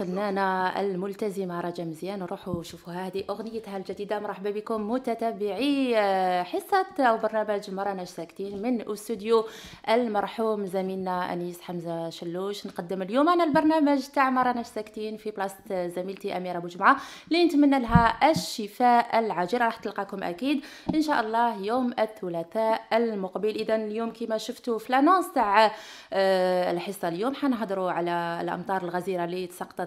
الفنانة الملتزمة رجا مزيان. نروحوا نشوفوا هذه أغنيتها الجديدة. مرحبا بكم متتبعي آه، حصة أو برنامج مراناش ساكتين من أستوديو المرحوم زميلنا أنيس حمزة شلوش. نقدم اليوم أنا البرنامج تاع مراناش ساكتين في بلاصة زميلتي أميرة بوجمعة اللي نتمنى لها الشفاء العاجل. راح تلقاكم أكيد إن شاء الله يوم الثلاثاء المقبل. إذا اليوم كما شفتوا في لانونس تاع آه، الحصة اليوم. حنهضروا على الأمطار الغزيرة اللي تسقطت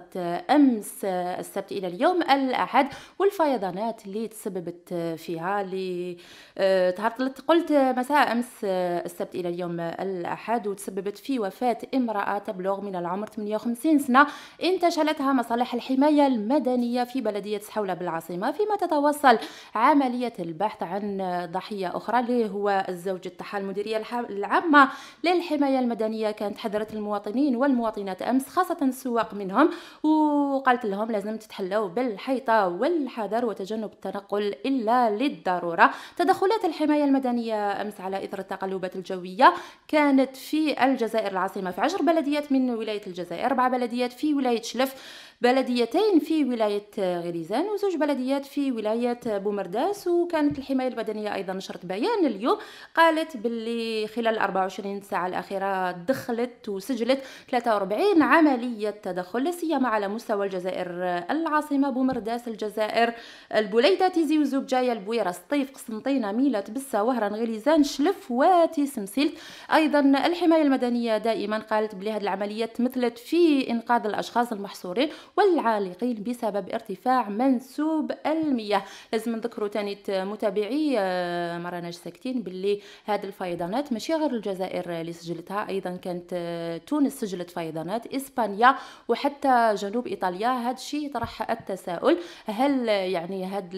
أمس السبت إلى اليوم الأحد والفيضانات اللي تسببت فيها اللي آه، تهرطلت. قلت مساء أمس السبت إلى اليوم الأحد وتسببت في وفاة امرأة تبلغ من العمر 58 سنة. انتشلتها مصالح الحماية المدنية في بلدية سحوله بالعاصمة. فيما تتواصل عملية البحث عن ضحية أخرى اللي هو الزوج تاعها المديريه العامة للحماية المدنية كانت حذرت المواطنين والمواطنات أمس خاصة السواق منهم وقالت لهم لازم تتحلوا بالحيطة والحذر وتجنب التنقل إلا للضرورة. تدخلات الحماية المدنية أمس على إثر التقلبات الجوية كانت في الجزائر العاصمة في عشر بلديات من ولاية الجزائر أربع بلديات في ولاية شلف بلديتين في ولاية غريزان وزوج بلديات في ولاية بومرداس. وكانت الحماية المدنية أيضا نشرت بيان. اليوم قالت باللي خلال 24 ساعة الأخيرة دخلت وسجلت 43 عملية تدخل. لا سيما على مستوى الجزائر. العاصمة بومرداس الجزائر. البوليدة تيزي وزوجايا البويرة. سطيف قسنطينة ميلة بسا وهران غليزان شلف واتي سمسيلت أيضا الحماية المدنية دائما قالت بلي هذه العمليات تمثلت في إنقاذ الأشخاص المحصورين والعالقين بسبب ارتفاع منسوب المياه. لازم نذكروا تاني متابعي آه، مراناج ساكتين باللي هذه الفيضانات ماشي غير الجزائر اللي سجلتها. أيضا كانت آه، تونس سجلت فيضانات إسبانيا وحتى جنوب إيطاليا. هذا الشيء يطرح التساؤل هل يعني هاد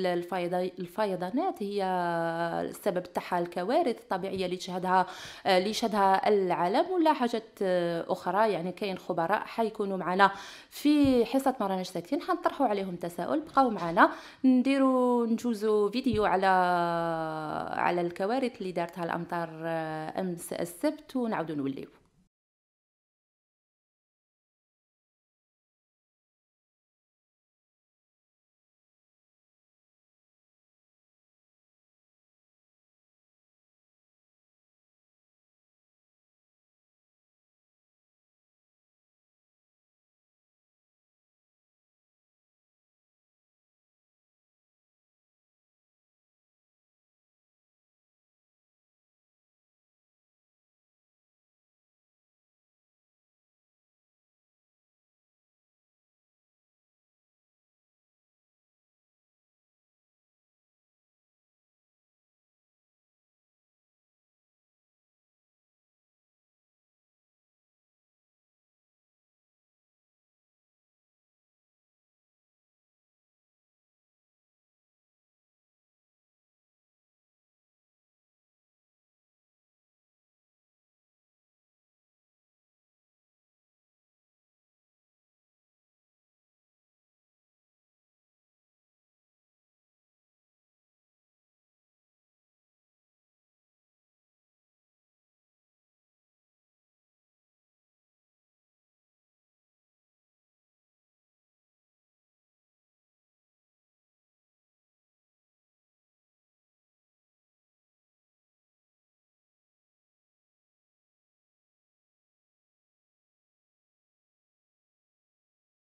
الفيضانات هي السبب تاعها الكوارث الطبيعية اللي تشهدها اللي يشهدها العالم ولا حاجات أخرى؟ يعني كاين خبراء حيكونوا معنا في حصة مراناش ساكتين حنطرحوا عليهم تساؤل. بقاو معنا. نديروا نجوزوا فيديو على على الكوارث اللي دارتها الأمطار أمس السبت ونعاودوا نوليو.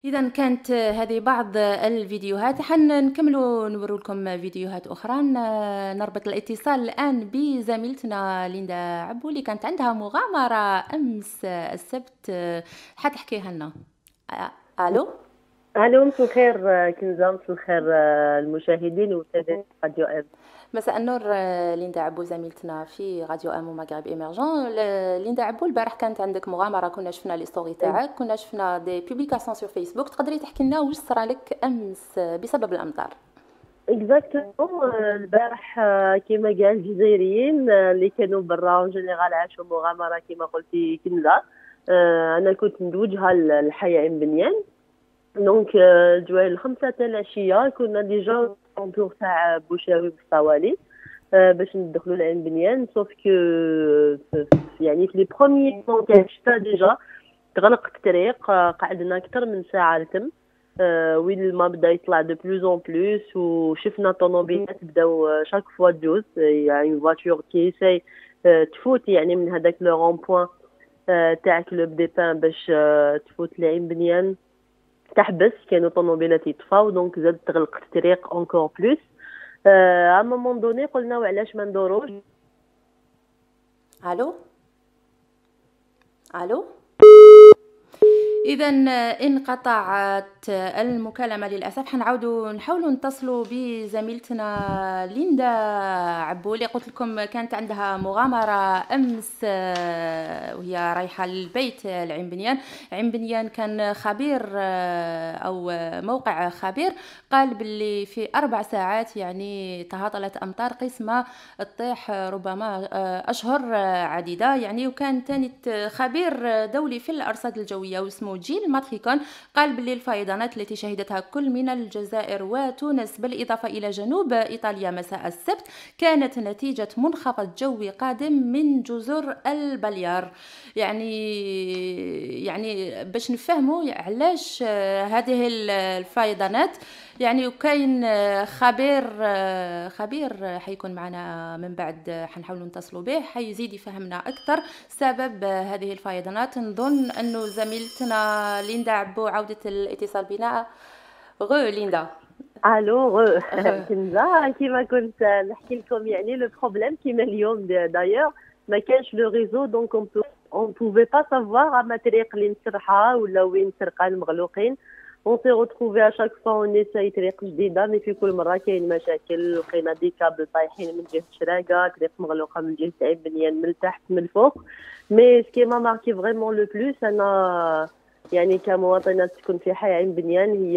اذا كانت هذه بعض الفيديوهات. حنكملوا نورو لكم فيديوهات أخرى. نربط الاتصال الآن بزميلتنا ليندا عبو اللي كانت عندها مغامرة أمس السبت. حتحكيها لنا. ألو؟ ألو مساء الخير كنزه مساء الخير المشاهدين ومتابعين Radio M. مساء النور آه، ليندا عبو زميلتنا في Radio M Maghreb Emergent. ليندا عبو البارح كانت عندك مغامرة كنا شفنا لي ستوري تاعك كنا شفنا دي بوبليكاسيون سور فيسبوك تقدري تحكي لنا واش صرا لك أمس بسبب الأمطار؟ اكزاكتومون البارح آه، كيما كاع الجزائريين آه، اللي كانوا برا اون جينيرال عاشوا مغامرة كيما قلتي كنزه أنا كنت ندوجها الحياة ام بنيان. دونك جوال الخمسة تاع العشية كنا ديجا كونتور تاع بوشاوي بالصوالي باش ندخلوا لعين بنيان sauf que يعني في les premiers moments كان الشتا déjà تغلق الطريق قعدنا أكثر من ساعه لتم وين الماء بدا يطلع de plus en plus وشفنا طوموبيلات بداو chaque fois تجوز يعني voiture qui essaie تفوت يعني من هذاك le rond-point تاع Club des Pins باش تفوت لعين بنيان تحبس كانوا طوموبيلات يطفاو donc زاد تغلق الطريق encore plus à un moment donné قلنا وعلاش ما ندوروش؟ ألو ألو إذا انقطعت المكالمة للأسف. حنعاودوا نحاولوا نتصلوا بزميلتنا ليندا عبو اللي. قلت لكم كانت عندها مغامرة أمس آه، وهي رايحة للبيت العين بنيان. عين بنيان كان خبير آه، أو موقع خبير. قال باللي في أربع ساعات يعني تهاطلت أمطار قسمة تطيح ربما آه، أشهر عديدة يعني. وكان ثاني خبير دولي في الأرصاد الجوية واسمه جيل ماتريكون قال باللي الفيضانات التي شهدتها كل من الجزائر وتونس بالإضافة إلى جنوب إيطاليا مساء السبت كانت نتيجة منخفض جوي قادم من جزر البليار. يعني يعني باش نفهموا علاش هذه الفيضانات يعني وكاين خبير خبير حيكون معنا من بعد حنحاولوا نتصلوا به حيزيد يفهمنا أكثر سبب هذه الفيضانات. نظن انه زميلتنا ليندا عبو عودة الاتصال بنا. ألو ليندا. ألو غو. كنزا كيما كنت نحكي لكم يعني le problème كيما اليوم دايوغ ما كانش le réseau donc on pouvait pas savoir اما طريق اللي مسرحه ولا وين سرقان مغلوقين on s'est retrouvé à chaque fois on essaye طريق جديده mais في كل مره كاين مشاكل لقينا des câbles طايحين من جهه شراقه طريق مغلوقه من جهه عين بنيان من التحت من الفوق mais ce qui m'a marqué vraiment le plus أنا يعني كمواطنه تكون في حي عين بنيان هي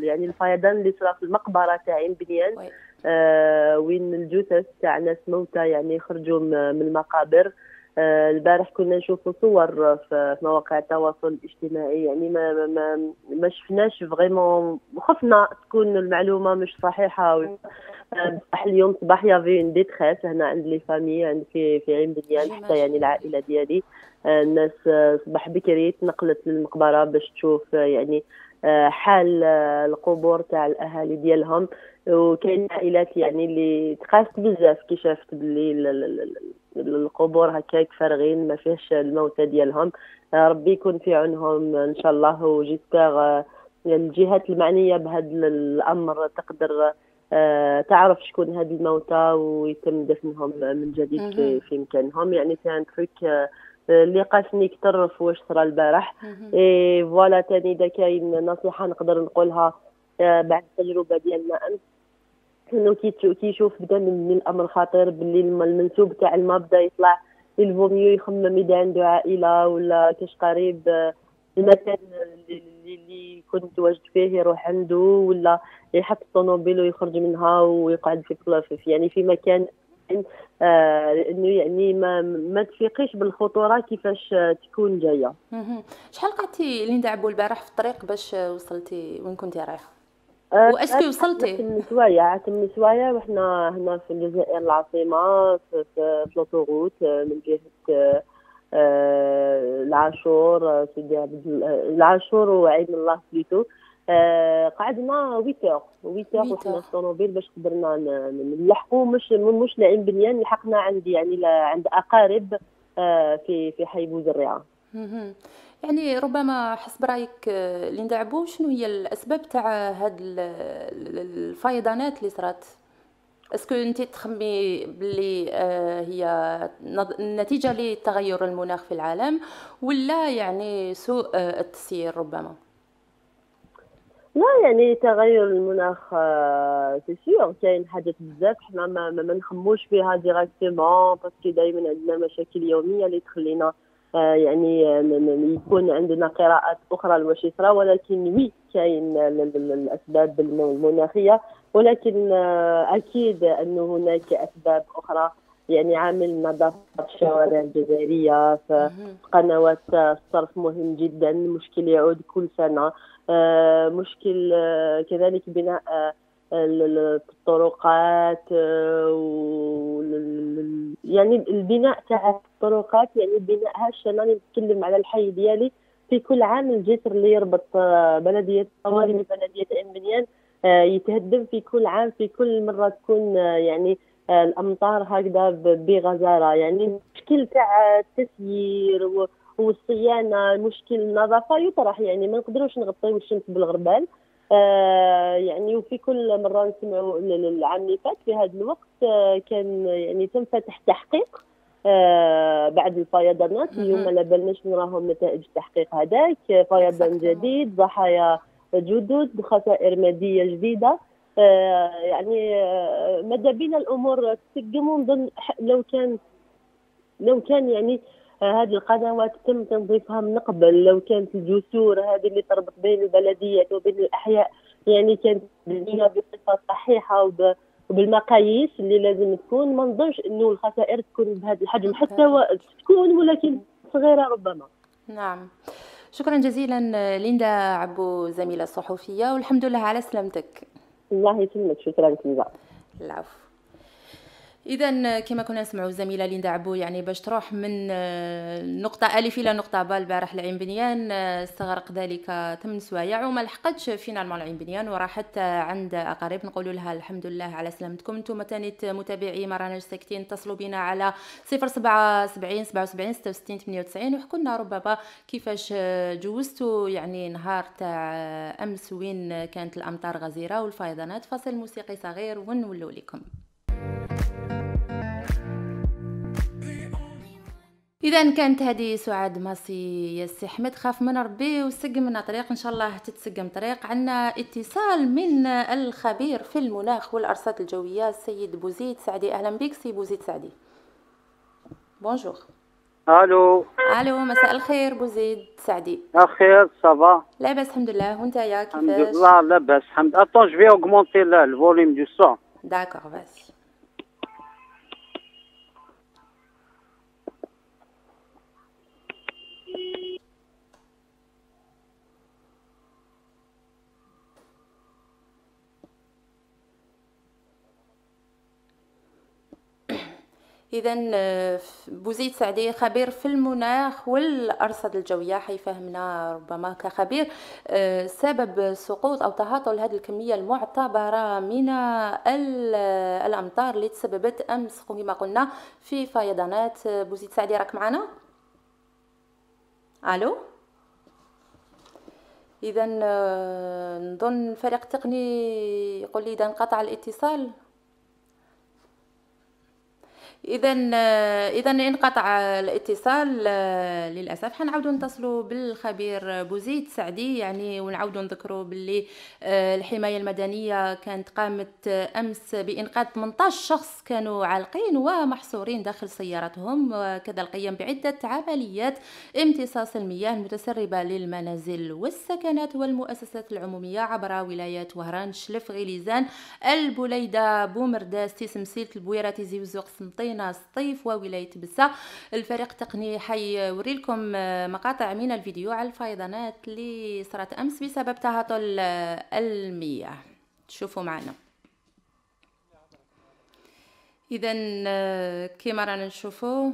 يعني الفيضان اللي صرا في المقبره تاع عين بنيان آه وين الجثث تاع ناس موتى يعني خرجوا من المقابر آه، البارح كنا نشوفوا صور في مواقع التواصل الاجتماعي يعني ما ما ما شفناش vraiment خفنا تكون المعلومة مش صحيحة. بصح اليوم صباح y avait une détresse هنا عند les familles عند في في عين بنيان حتى يعني العائلة ديالي. آه، الناس آه، صباح بكري تنقلت للمقبرة باش تشوف يعني حال القبور تاع الأهالي ديالهم. وكاين عائلات يعني اللي تقاست بزاف كي شافت باللي القبور هكاك فارغين ما فيهش الموتى ديالهم. آه، ربي يكون في عونهم إن شاء الله. وجيسبر آه، الجهات المعنية بهذا الأمر تقدر آه، تعرف شكون هاد الموتى ويتم دفنهم من جديد في, في مكانهم. يعني كان تريك اللي قاسني كثر في واش صرا البارح. et voilà تاني إذا كاين نصيحة نقدر نقولها بعد التجربة ديالنا أمس. إنه كي يشوف بدا من الأمر خطير باللي المنسوب تاع الماء بدا يطلع il vaut mieux يخمم إذا عنده عائلة ولا كاش قريب المكان اللي يكون متواجد فيه يروح عنده ولا يحط الطوموبيل ويخرج منها ويقعد في يعني في مكان آه إنه يعني ما ما تفيقيش بالخطورة كيفاش تكون جاية. شحال قعدتي ليندا عبو البارح في الطريق باش وصلتي وين كنتي رايحة؟ آه، و est-ce que وصلتي؟ تم سوايع تم سوايع وحنا هنا في الجزائر العاصمة في, في, في l'autoroute آه، من جهة آه، العاشور سيدي عبد العاشور وعيد الله plutôt. قعدنا 8 اور 8 اور وحنا في الطوموبيل باش قدرنا نلحقوا. مش مش لعين بنيان لحقنا عند يعني عند أقارب في في حي بوزريعه يعني ربما حسب رأيك آه، ليندا عبو شنو هي الأسباب تاع هاد الفيضانات اللي صرات؟ اسكو انت تخمي باللي آه، هي نتيجه لتغير المناخ في العالم ولا يعني سوء آه، التسيير ربما؟ لا يعني تغير المناخ سي سيغ كاين حاجات بزاف. حنا ما, ما نخموش فيها directement parce que دائما عندنا مشاكل يومية اللي تخلينا آه، يعني يكون عندنا قراءات أخرى لواش يصرى ولكن oui كاين الأسباب المناخية. ولكن آه، أكيد انه هناك أسباب أخرى. يعني عامل نظافة الشوارع الجزائرية فقنوات الصرف مهم جدا. مشكل يعود كل سنة. آه، مشكل كذلك بناء الطرقات يعني البناء تاع الطرقات يعني بنائها راني نتكلم على الحي ديالي. في كل عام الجسر اللي يربط آه، بلدية طوالي ببلديه إم بنيان آه، يتهدم في كل عام في كل مرة تكون آه، يعني الأمطار هكذا بغزارة. يعني المشكل تاع التسيير والصيانه مشكل النظافة يطرح. يعني ما نقدروش نغطيو الشمس بالغربال. آه يعني وفي كل مرة نسمعوا العام اللي فات في هذا الوقت آه كان يعني تم فتح تحقيق آه بعد الفيضانات. اليوم ما بالناش نراهم نتائج التحقيق هذاك. فيضان جديد ضحايا جدد خسائر مادية جديدة. آه يعني آه ماذا بينا؟ الأمور تسقم ونظن لو كان لو كان يعني آه، هذه القنوات تم تنظيفها من قبل. لو كانت الجسور هذه اللي تربط بين البلديات وبين الأحياء يعني كانت مبنية بصفة صحيحة وبالمقاييس اللي لازم تكون. ما نظنش إنه الخسائر تكون بهذا الحجم. حتى تكون ولكن صغيرة ربما. نعم. شكرا جزيلا ليندا عبو زميلة الصحفية والحمد لله على سلامتك. الله يسلمك. شكرا كنزا العفو. اذا كما كنا نسمعوا الزميله ليندا عبو يعني باش تروح من آه، نقطة ألف إلى نقطة با البارح لعين بنيان آه، استغرق ذلك 8 سوايع وما لحقتش finalement لعين بنيان وراحت عند أقارب. نقولوا لها الحمد لله على سلامتكم. أنتم تانيت متابعي ما راناش ساكتين اتصلوا بنا على 077 77 66 98 وحكوا لنا ربما كيفاش آه، جوزتوا يعني نهار تاع أمس وين كانت الأمطار غزيرة والفيضانات. فاصل موسيقي صغير ونولوا لكم. اذا كانت هذه سعاد ماسي يا سي احمد خاف من ربي وسقم الطريق. إن شاء الله تتسقم طريق. عندنا اتصال من الخبير في المناخ والأرصاد الجوية السيد بوزيد سعدي. أهلا بك سي بوزيد سعدي. bonjour ألو. ألو مساء الخير بوزيد سعدي. أخير ça va لاباس الحمد لله. وأنت يا كيفاش؟ الحمد لله لاباس الحمد. attends je vais augmenter le volume de son d'accord بس اذا آه، بوزيد سعدي خبير في المناخ والارصاد الجوية حيفهمنا ربما كخبير آه، سبب سقوط أو تهاطل هذه الكمية المعتبرة من الأمطار اللي تسببت أمس كما قلنا في فيضانات. بوزيد سعدي راك معنا؟ ألو؟ اذا آه، نظن الفريق التقني يقول لي إذا انقطع الاتصال. اذا اذا انقطع الاتصال للأسف. حنعاودوا نتصلوا بالخبير بوزيد سعدي يعني ونعاودوا نذكروا باللي آه، الحماية المدنية كانت قامت أمس بإنقاذ 18 شخص كانوا عالقين ومحصورين داخل سيارتهم وكذا القيام بعدة عمليات امتصاص المياه المتسربة للمنازل والسكنات والمؤسسات العمومية عبر ولايات وهران شلف غليزان البليده بومرداس تيسمسيلت البويرة تيزي وزوق سنطين بين سطيف وولاية بسا. الفريق التقني حيوري لكم مقاطع من الفيديو على الفيضانات اللي صارت أمس بسبب تهاطل المياه. شوفوا معنا. اذا كما رانا نشوفوا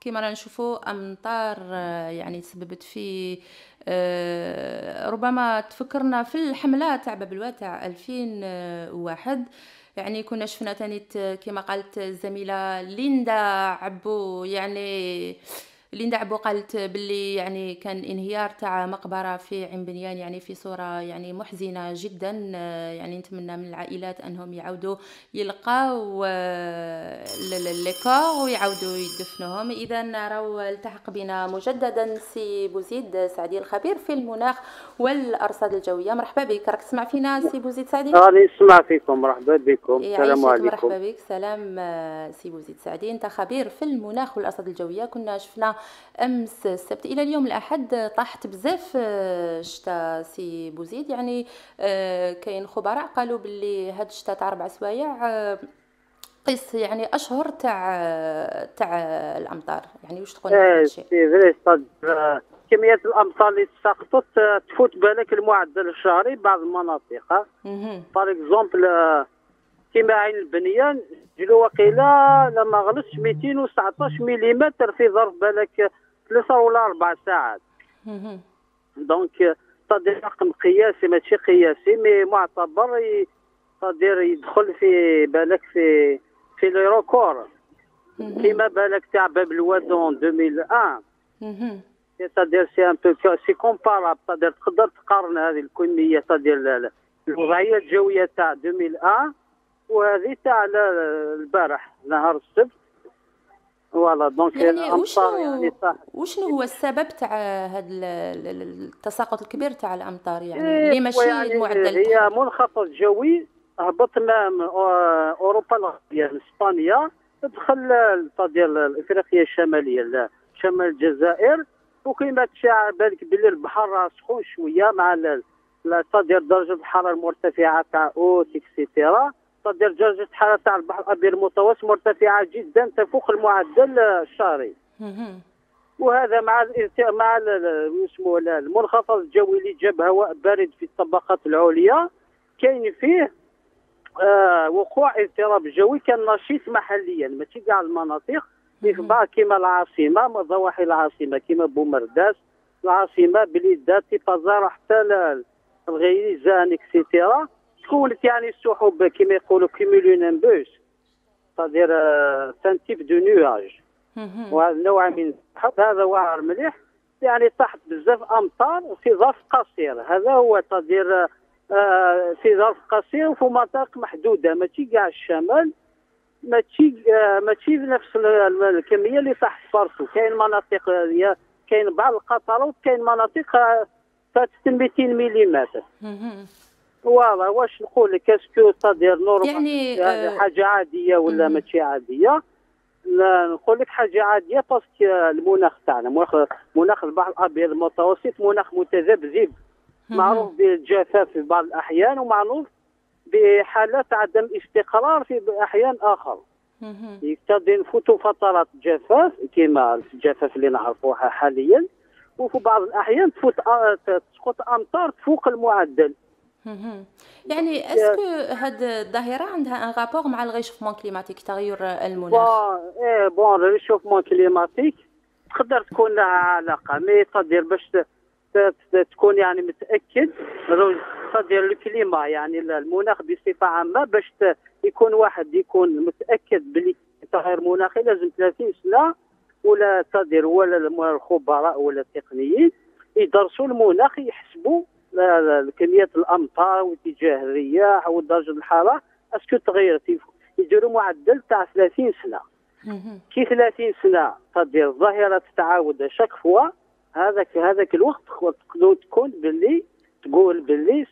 كما رانا نشوفوا امطار يعني تسببت في ربما تفكرنا في الحملة تاع باب الواد تاع 2001 يعني كنا شفنا تانيت كما قالت الزميلة ليندا عبو يعني ليندا عبو قالت باللي يعني كان انهيار تاع مقبرة في عين بنيان يعني في صورة يعني محزنة جدا يعني نتمنى من العائلات أنهم يعاودوا يلقاو les corps ويعاودوا يدفنوهم. اذا راهو التحق بنا مجددا سي بوزيد سعدي الخبير في المناخ والأرصاد الجوية. مرحبا بك راك تسمع فينا سي بوزيد سعدي؟ راني نسمع فيكم مرحبا بكم. السلام عليكم. مرحبا بك. سلام سي بوزيد سعدي. أنت خبير في المناخ والأرصاد الجوية. كنا شفنا أمس السبت. إلى اليوم الأحد طاحت بزاف آه، شتا سي بوزيد. يعني آه، كاين خبراء قالوا باللي هاد الشتا تاع ربع سوايع آه، قيس يعني أشهر تاع تاع الأمطار. يعني واش تقول إيه سي vrai كمية الأمطار اللي تساقطت تفوت بالك المعدل الشهري بعض المناطق par exemple كيما عين البنيان جلو وقيله لما غلطش 219 ملم في ظرف بالك ثلاثة ولا أربع ساعات donc ça dire رقم قياسي ماشي قياسي mais معتبر c'est-à-dire يدخل في بالك في في les records كيما بالك تاع باب الواد en 2001 c'est-à-dire c'est un peu c'est comparable c'est-à-dire تقدر تقارن هذه الكميه c'est-à-dire الوضعيه الجويه تاع 2001 وهذه تاع البارح نهار السبت. voilà donc يعني وشنو يعني صح. وشنو هو السبب تاع هذا التساقط الكبير تاع الأمطار يعني؟ إيه اللي ماشي يعني المعدل هي منخفض جوي هبط من أوروبا الغربية إسبانيا دخل ديال افريقيا الشمالية شمال الجزائر. وكيما تشاع بالك بلي البحر سخون شوية مع ديال درجة الحرارة المرتفعة تاع أوت إكسيتيرا. تصدر درجه الحراره تاع البحر الأبيض المتوسط مرتفعه جدا تفوق المعدل الشهري. وهذا مع مع اسمه المنخفض الجوي اللي جاب هواء بارد في الطبقات العليا. كاين فيه آه وقوع اضطراب جوي كان نشيط محليا ماشي كاع المناطق. في بعض كيما العاصمة ضواحي العاصمة كيما بومرداس العاصمة بليدة تيبازة حتى لغليزان et cetera تكونت يعني السحب كما يقولوا cumulonimbus c'est-à-dire c'est un type de nuage وهذا النوع من السحب هذا واعر مليح يعني طاحت بزاف أمطار في ظرف قصير. هذا هو c'est-à-dire آه، في ظرف قصير وفي مناطق محدودة ماشي كاع الشمال ماشي آه، ماشي بنفس الكمية اللي طاحت فرسو كاين مناطق كاين بعض القطرات كاين مناطق فاتت 200 ملم واضح. واش نقول لك؟ est-ce que c'est-à-dire normal يعني, يعني حاجة عادية ولا ماشي عادية؟ نقول لك حاجة عادية parce que المناخ تاعنا مناخ مناخ البحر الأبيض المتوسط مناخ متذبذب. معروف بالجفاف في بعض الأحيان ومعروف بحالات عدم استقرار في أحيان آخر. يقتضي نفوتوا فترات جفاف كما الجفاف اللي نعرفوها حاليا. وفي بعض الأحيان تفوت تسقط أمطار فوق المعدل. يعني est-ce que هاد الظاهرة عندها un rapport مع ال réchauffement climatique تغير المناخ؟ bon إيه bon ال réchauffement climatique تقدر تكون لها علاقة mais c'est-à-dire باش تكون يعني متأكد c'est-à-dire ال climat يعني المناخ بصفة عامة باش يكون واحد يكون متأكد بلي تغير مناخي لازم 30 سنة ولا c'est-à-dire ولا الخبراء ولا التقنيين يدرسوا المناخ يحسبوا كميه الامطار واتجاه الرياح ودرجة الحرارة est-ce que تغيرت يديروا معدل تاع 30 سنة. كي 30 سنة c'est-à-dire الظاهره تتعاود chaque fois هذاك هذاك الوقت تقدر تكون باللي تقول باللي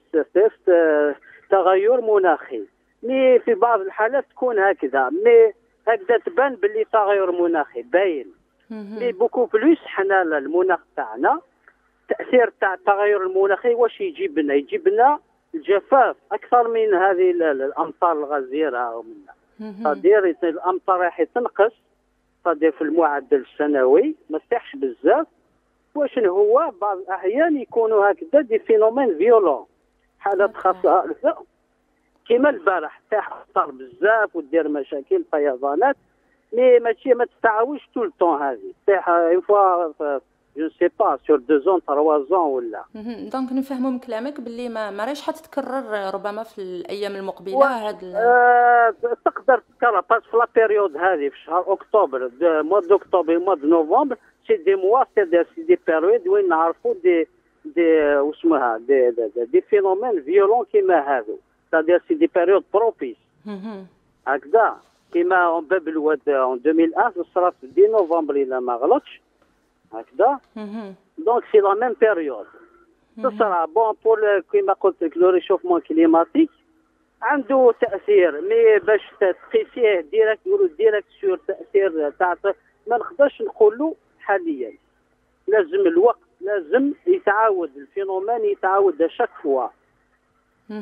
تغير مناخي. mais في بعض الحالات تكون هكذا mais هكذا تبان باللي تغير مناخي باين. mais beaucoup plus حنا المناخ تاعنا التأثير تاع التغير المناخي واش يجيب لنا يجيب لنا الجفاف. أكثر من هذه الأمطار الغزيره c'est-à-dire الأمطار راح تنقص. c'est-à-dire في المعدل السنوي ما تطيحش بزاف. واش هو بعض الأحيان يكونوا هكذا des phénomènes violents. حالات خاصة كيما البارح طاح أمطار بزاف ودير مشاكل فيضانات mais ماشي ما تتعاودش tout le temps هذه. طاح une fois je sais pas sur deux zones trois zones ولا donc نفهموا من كلامك باللي ما, ما راهيش حتتكرر ربما في الأيام المقبلة؟ هاد آه تقدر تكرر parce que في la période هذه في شهر أكتوبر mois d'octobre mois de novembre c'est des mois c'est des, c'est des périodes وين نعرفوا des des واسمها des des, des, des phénomènes violents كيما هذو c'est-à-dire c'est des périodes propices هكذا كيما en باب الواد en 2001 صرات في dix novembre الا ما غلطش هكذا. donc c'est la même période تصرى bon pour كيما قلت لك le réchauffement climatique عنده تأثير mais باش تقيسيه direct نقولوا direct sur تأثير تاع ما نقدرش نقولوا حاليا. لازم الوقت لازم يتعاود ال phénomène يتعاود chaque fois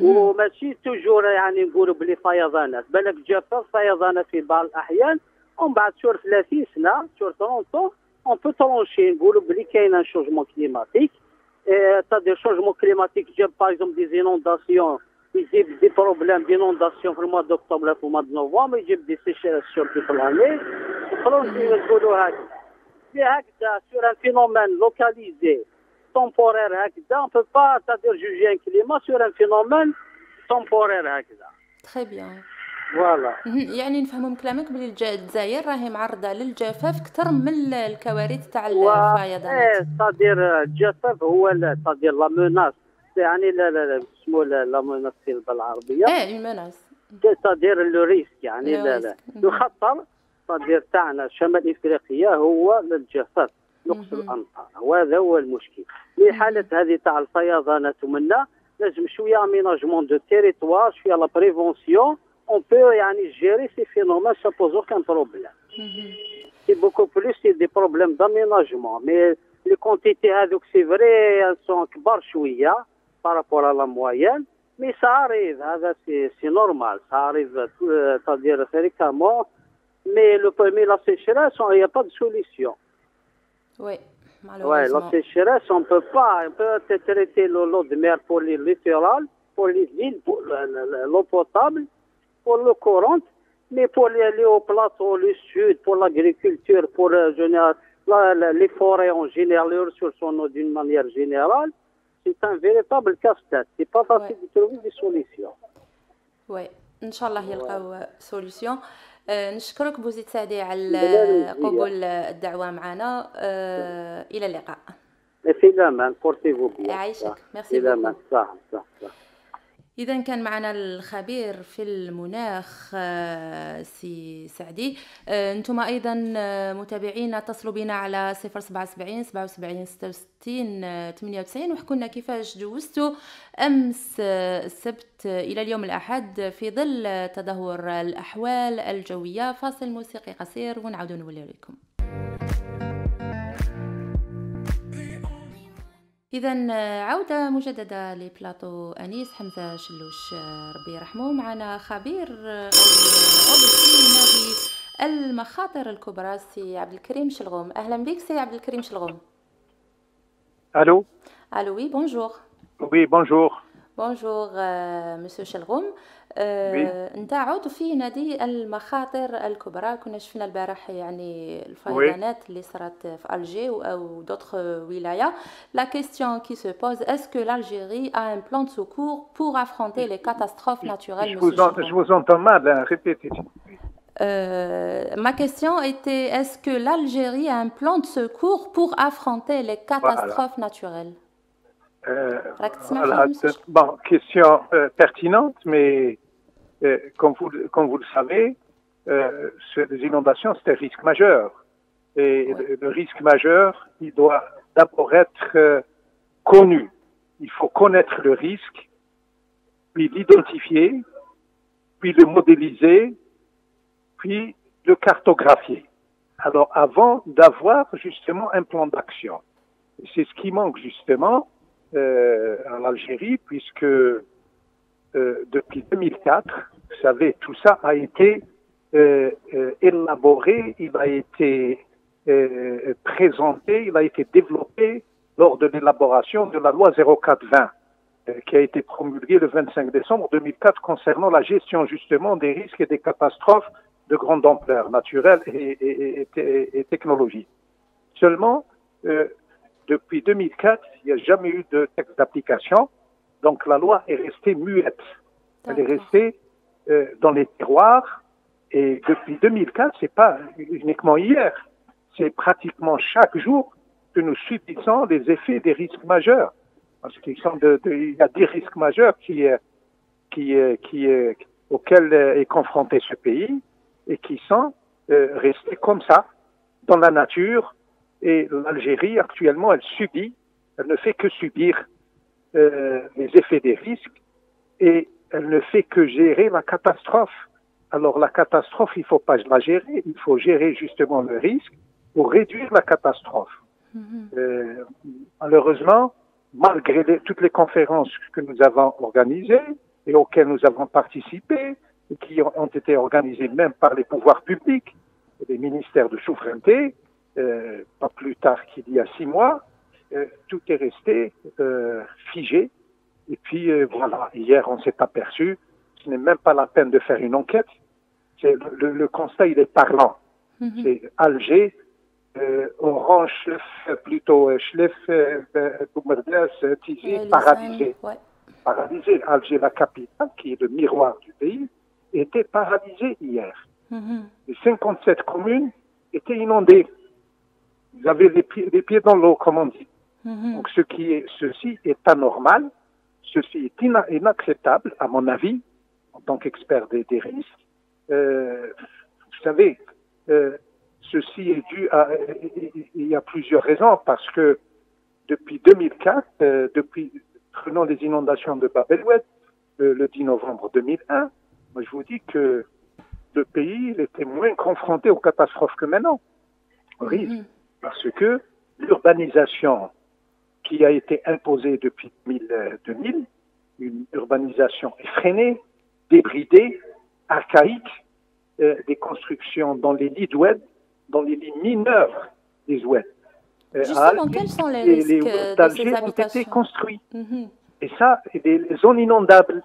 وماشي toujours يعني نقولوا بلي فيضانات. بالك جفاف فيضانات في بعض الأحيان ومن بعد شهور 30 سنة شهور 30 on peut trancher نقولوا بلي كاين un changement climatique c'est-à-dire changement climatique جاب par exemple des inondations. يجيب des problèmes d'inondations في ال mois d'octobre في ال mois novembre يجيب des sécheresses في ال année نقدروا نقولوا هكذا في هكذا sur un phénomène localisé temporaire هكذا on peut pas c'est-à-dire juger un climat sur un phénomène temporaire هكذا très bien voilà. يعني نفهموا من كلامك بلي الجزائر راهي معرضة للجفاف أكثر من الكوارث تاع الفيضانات. إيه c'est-à-dire الجفاف هو c'est-à-dire la menace يعني la la la اسمه la menace بالعربية. إيه ال menace c'est-à-dire le risque يعني la la. الخطر c'est-à-dire تاعنا شمال إفريقيا هو الجفاف نقص الامطار وهذا هو المشكل. في حاله هذه تاع الفيضانات ومنا لازم شوية أميناجمون دو تيريتوار شوية لا بريفونسيون on peut yani, gérer ces phénomènes, ça pose aucun problème. Mhm. C'est beaucoup plus des problèmes d'aménagement. Mais les quantités, c'est vrai, elles sont chouïa par rapport à la moyenne. Mais ça arrive, hein, c'est normal, ça arrive, euh, euh, c'est-à-dire fréquemment. Mais le premier, la sécheresse, il n'y a pas de solution. Oui. Ouais, la sécheresse, on ne peut pas, on peut traiter l'eau de mer pour les littorales, pour les îles, pour l'eau potable, pour le courant, mais pour aller au plateau, le sud, pour l'agriculture, pour euh, les forêts en général, les ressources en eau d'une manière générale, c'est un véritable casse-tête. C'est pas facile de trouver des solutions. Oui, Inch'Allah يلقاو سوليسيون نشكرك بوزيد سعدي على قبول الدعوه معنا الى اللقاء في الامان بورتيفو يعيشك ميرسي في الامان صح صح صح إذا كان معنا الخبير في المناخ آه، سي سعدي. آه، أنتم أيضا آه، متابعين اتصلوا بنا على 077 77 66 98 وحكوا لنا كيفاش جوزتوا أمس السبت إلى اليوم الأحد في ظل تدهور الأحوال الجوية. فاصل موسيقي قصير ونعود نولي لكم إذا عودة مجددة لبلاطو أنيس حمزة شلوش ربي يرحمه. معنا خبير في نادي المخاطر الكبرى سي عبد الكريم شلغوم. أهلا بك سي عبد الكريم شلغوم. ألو؟ ألو وي بونجور. وي بونجور. بونجور مسيو شلغوم انت عضو في نادي المخاطر الكبرى كنا شفنا البارح يعني الفيضانات اللي صارت في الجي او دوطخ ولايه لا كيستيون كي سو بوز اسكو l'Algérie a un plan de secours pour affronter les catastrophes naturelles Je vous, en, je vous entends mal, hein, répétez. Euh, ma question était est-ce que l'Algérie a un plan de secours pour affronter les catastrophes voilà. naturelles euh, Voilà, bon, question euh, pertinente, mais euh, comme, vous, comme vous le savez, les inondations, c'est un risque majeur. Et ouais. le, le, risque majeur, il doit d'abord être connu. Il faut connaître le risque, puis l'identifier, puis le modéliser, puis le cartographier. Alors, avant d'avoir justement un plan d'action. C'est ce qui manque justement euh, en Algérie, puisque euh, depuis 2004, vous savez, tout ça a été euh, élaboré, il a été présenté, il a été développé lors de l'élaboration de la loi 0420 qui a été promulguée le 25 décembre 2004 concernant la gestion justement des risques et des catastrophes de grande ampleur naturelle et, et, technologique. Seulement, euh, depuis 2004, il n'y a jamais eu de texte d'application, donc la loi est restée muette. Elle est restée euh, dans les tiroirs et depuis 2004, c'est pas uniquement hier, c'est pratiquement chaque jour que nous subissons les effets des risques majeurs. Parce qu'il y a des risques majeurs qui, qui, qui, auxquels est confronté ce pays et qui sont euh, restés comme ça dans la nature. Et l'Algérie, actuellement, elle subit, elle ne fait que subir euh, les effets des risques et elle ne fait que gérer la catastrophe. Alors la catastrophe, il ne faut pas la gérer, il faut gérer justement le risque pour réduire la catastrophe. Mm -hmm. euh, malheureusement, malgré les, toutes les conférences que nous avons organisées et auxquelles nous avons participé, et qui ont, ont été organisées même par les pouvoirs publics, et les ministères de souveraineté, euh, pas plus tard qu'il y a six mois, euh, tout est resté euh, figé Et puis euh, voilà, hier on s'est aperçu, ce n'est même pas la peine de faire une enquête. C'est le, le constat il est parlant. Mhm. C'est Alger, euh, Orange, Schleff, plutôt Schleff, euh, Boumerdès, Tizi, paralysé. Ouais. Paralysé. Alger, la capitale, qui est le miroir du pays, était paralysée hier. Mhm. Les 57 communes étaient inondées. Ils avaient les pieds, les pieds dans l'eau, comme on dit. Mhm. Donc ce qui est, ceci est anormal, ceci est ina- inacceptable, à mon avis, en tant qu'expert des, des risques. Euh, vous savez, euh, ceci est dû à, il y a plusieurs raisons, parce que depuis 2004, euh, depuis, prenons les inondations de Bab el-Oued, le, le 10 novembre 2001, moi je vous dis que le pays il était moins confronté aux catastrophes que maintenant. Au risque Mhm. Parce que l'urbanisation qui a été imposée depuis 2000, euh, 2000, une urbanisation effrénée, débridée, archaïque, euh, des constructions dans les lits d'oued, dans les lits mineurs des oued. Euh, Justement, Alger, quels sont les les, risques les de ces ont été construits. Mhm. Et ça, les, les zones inondables.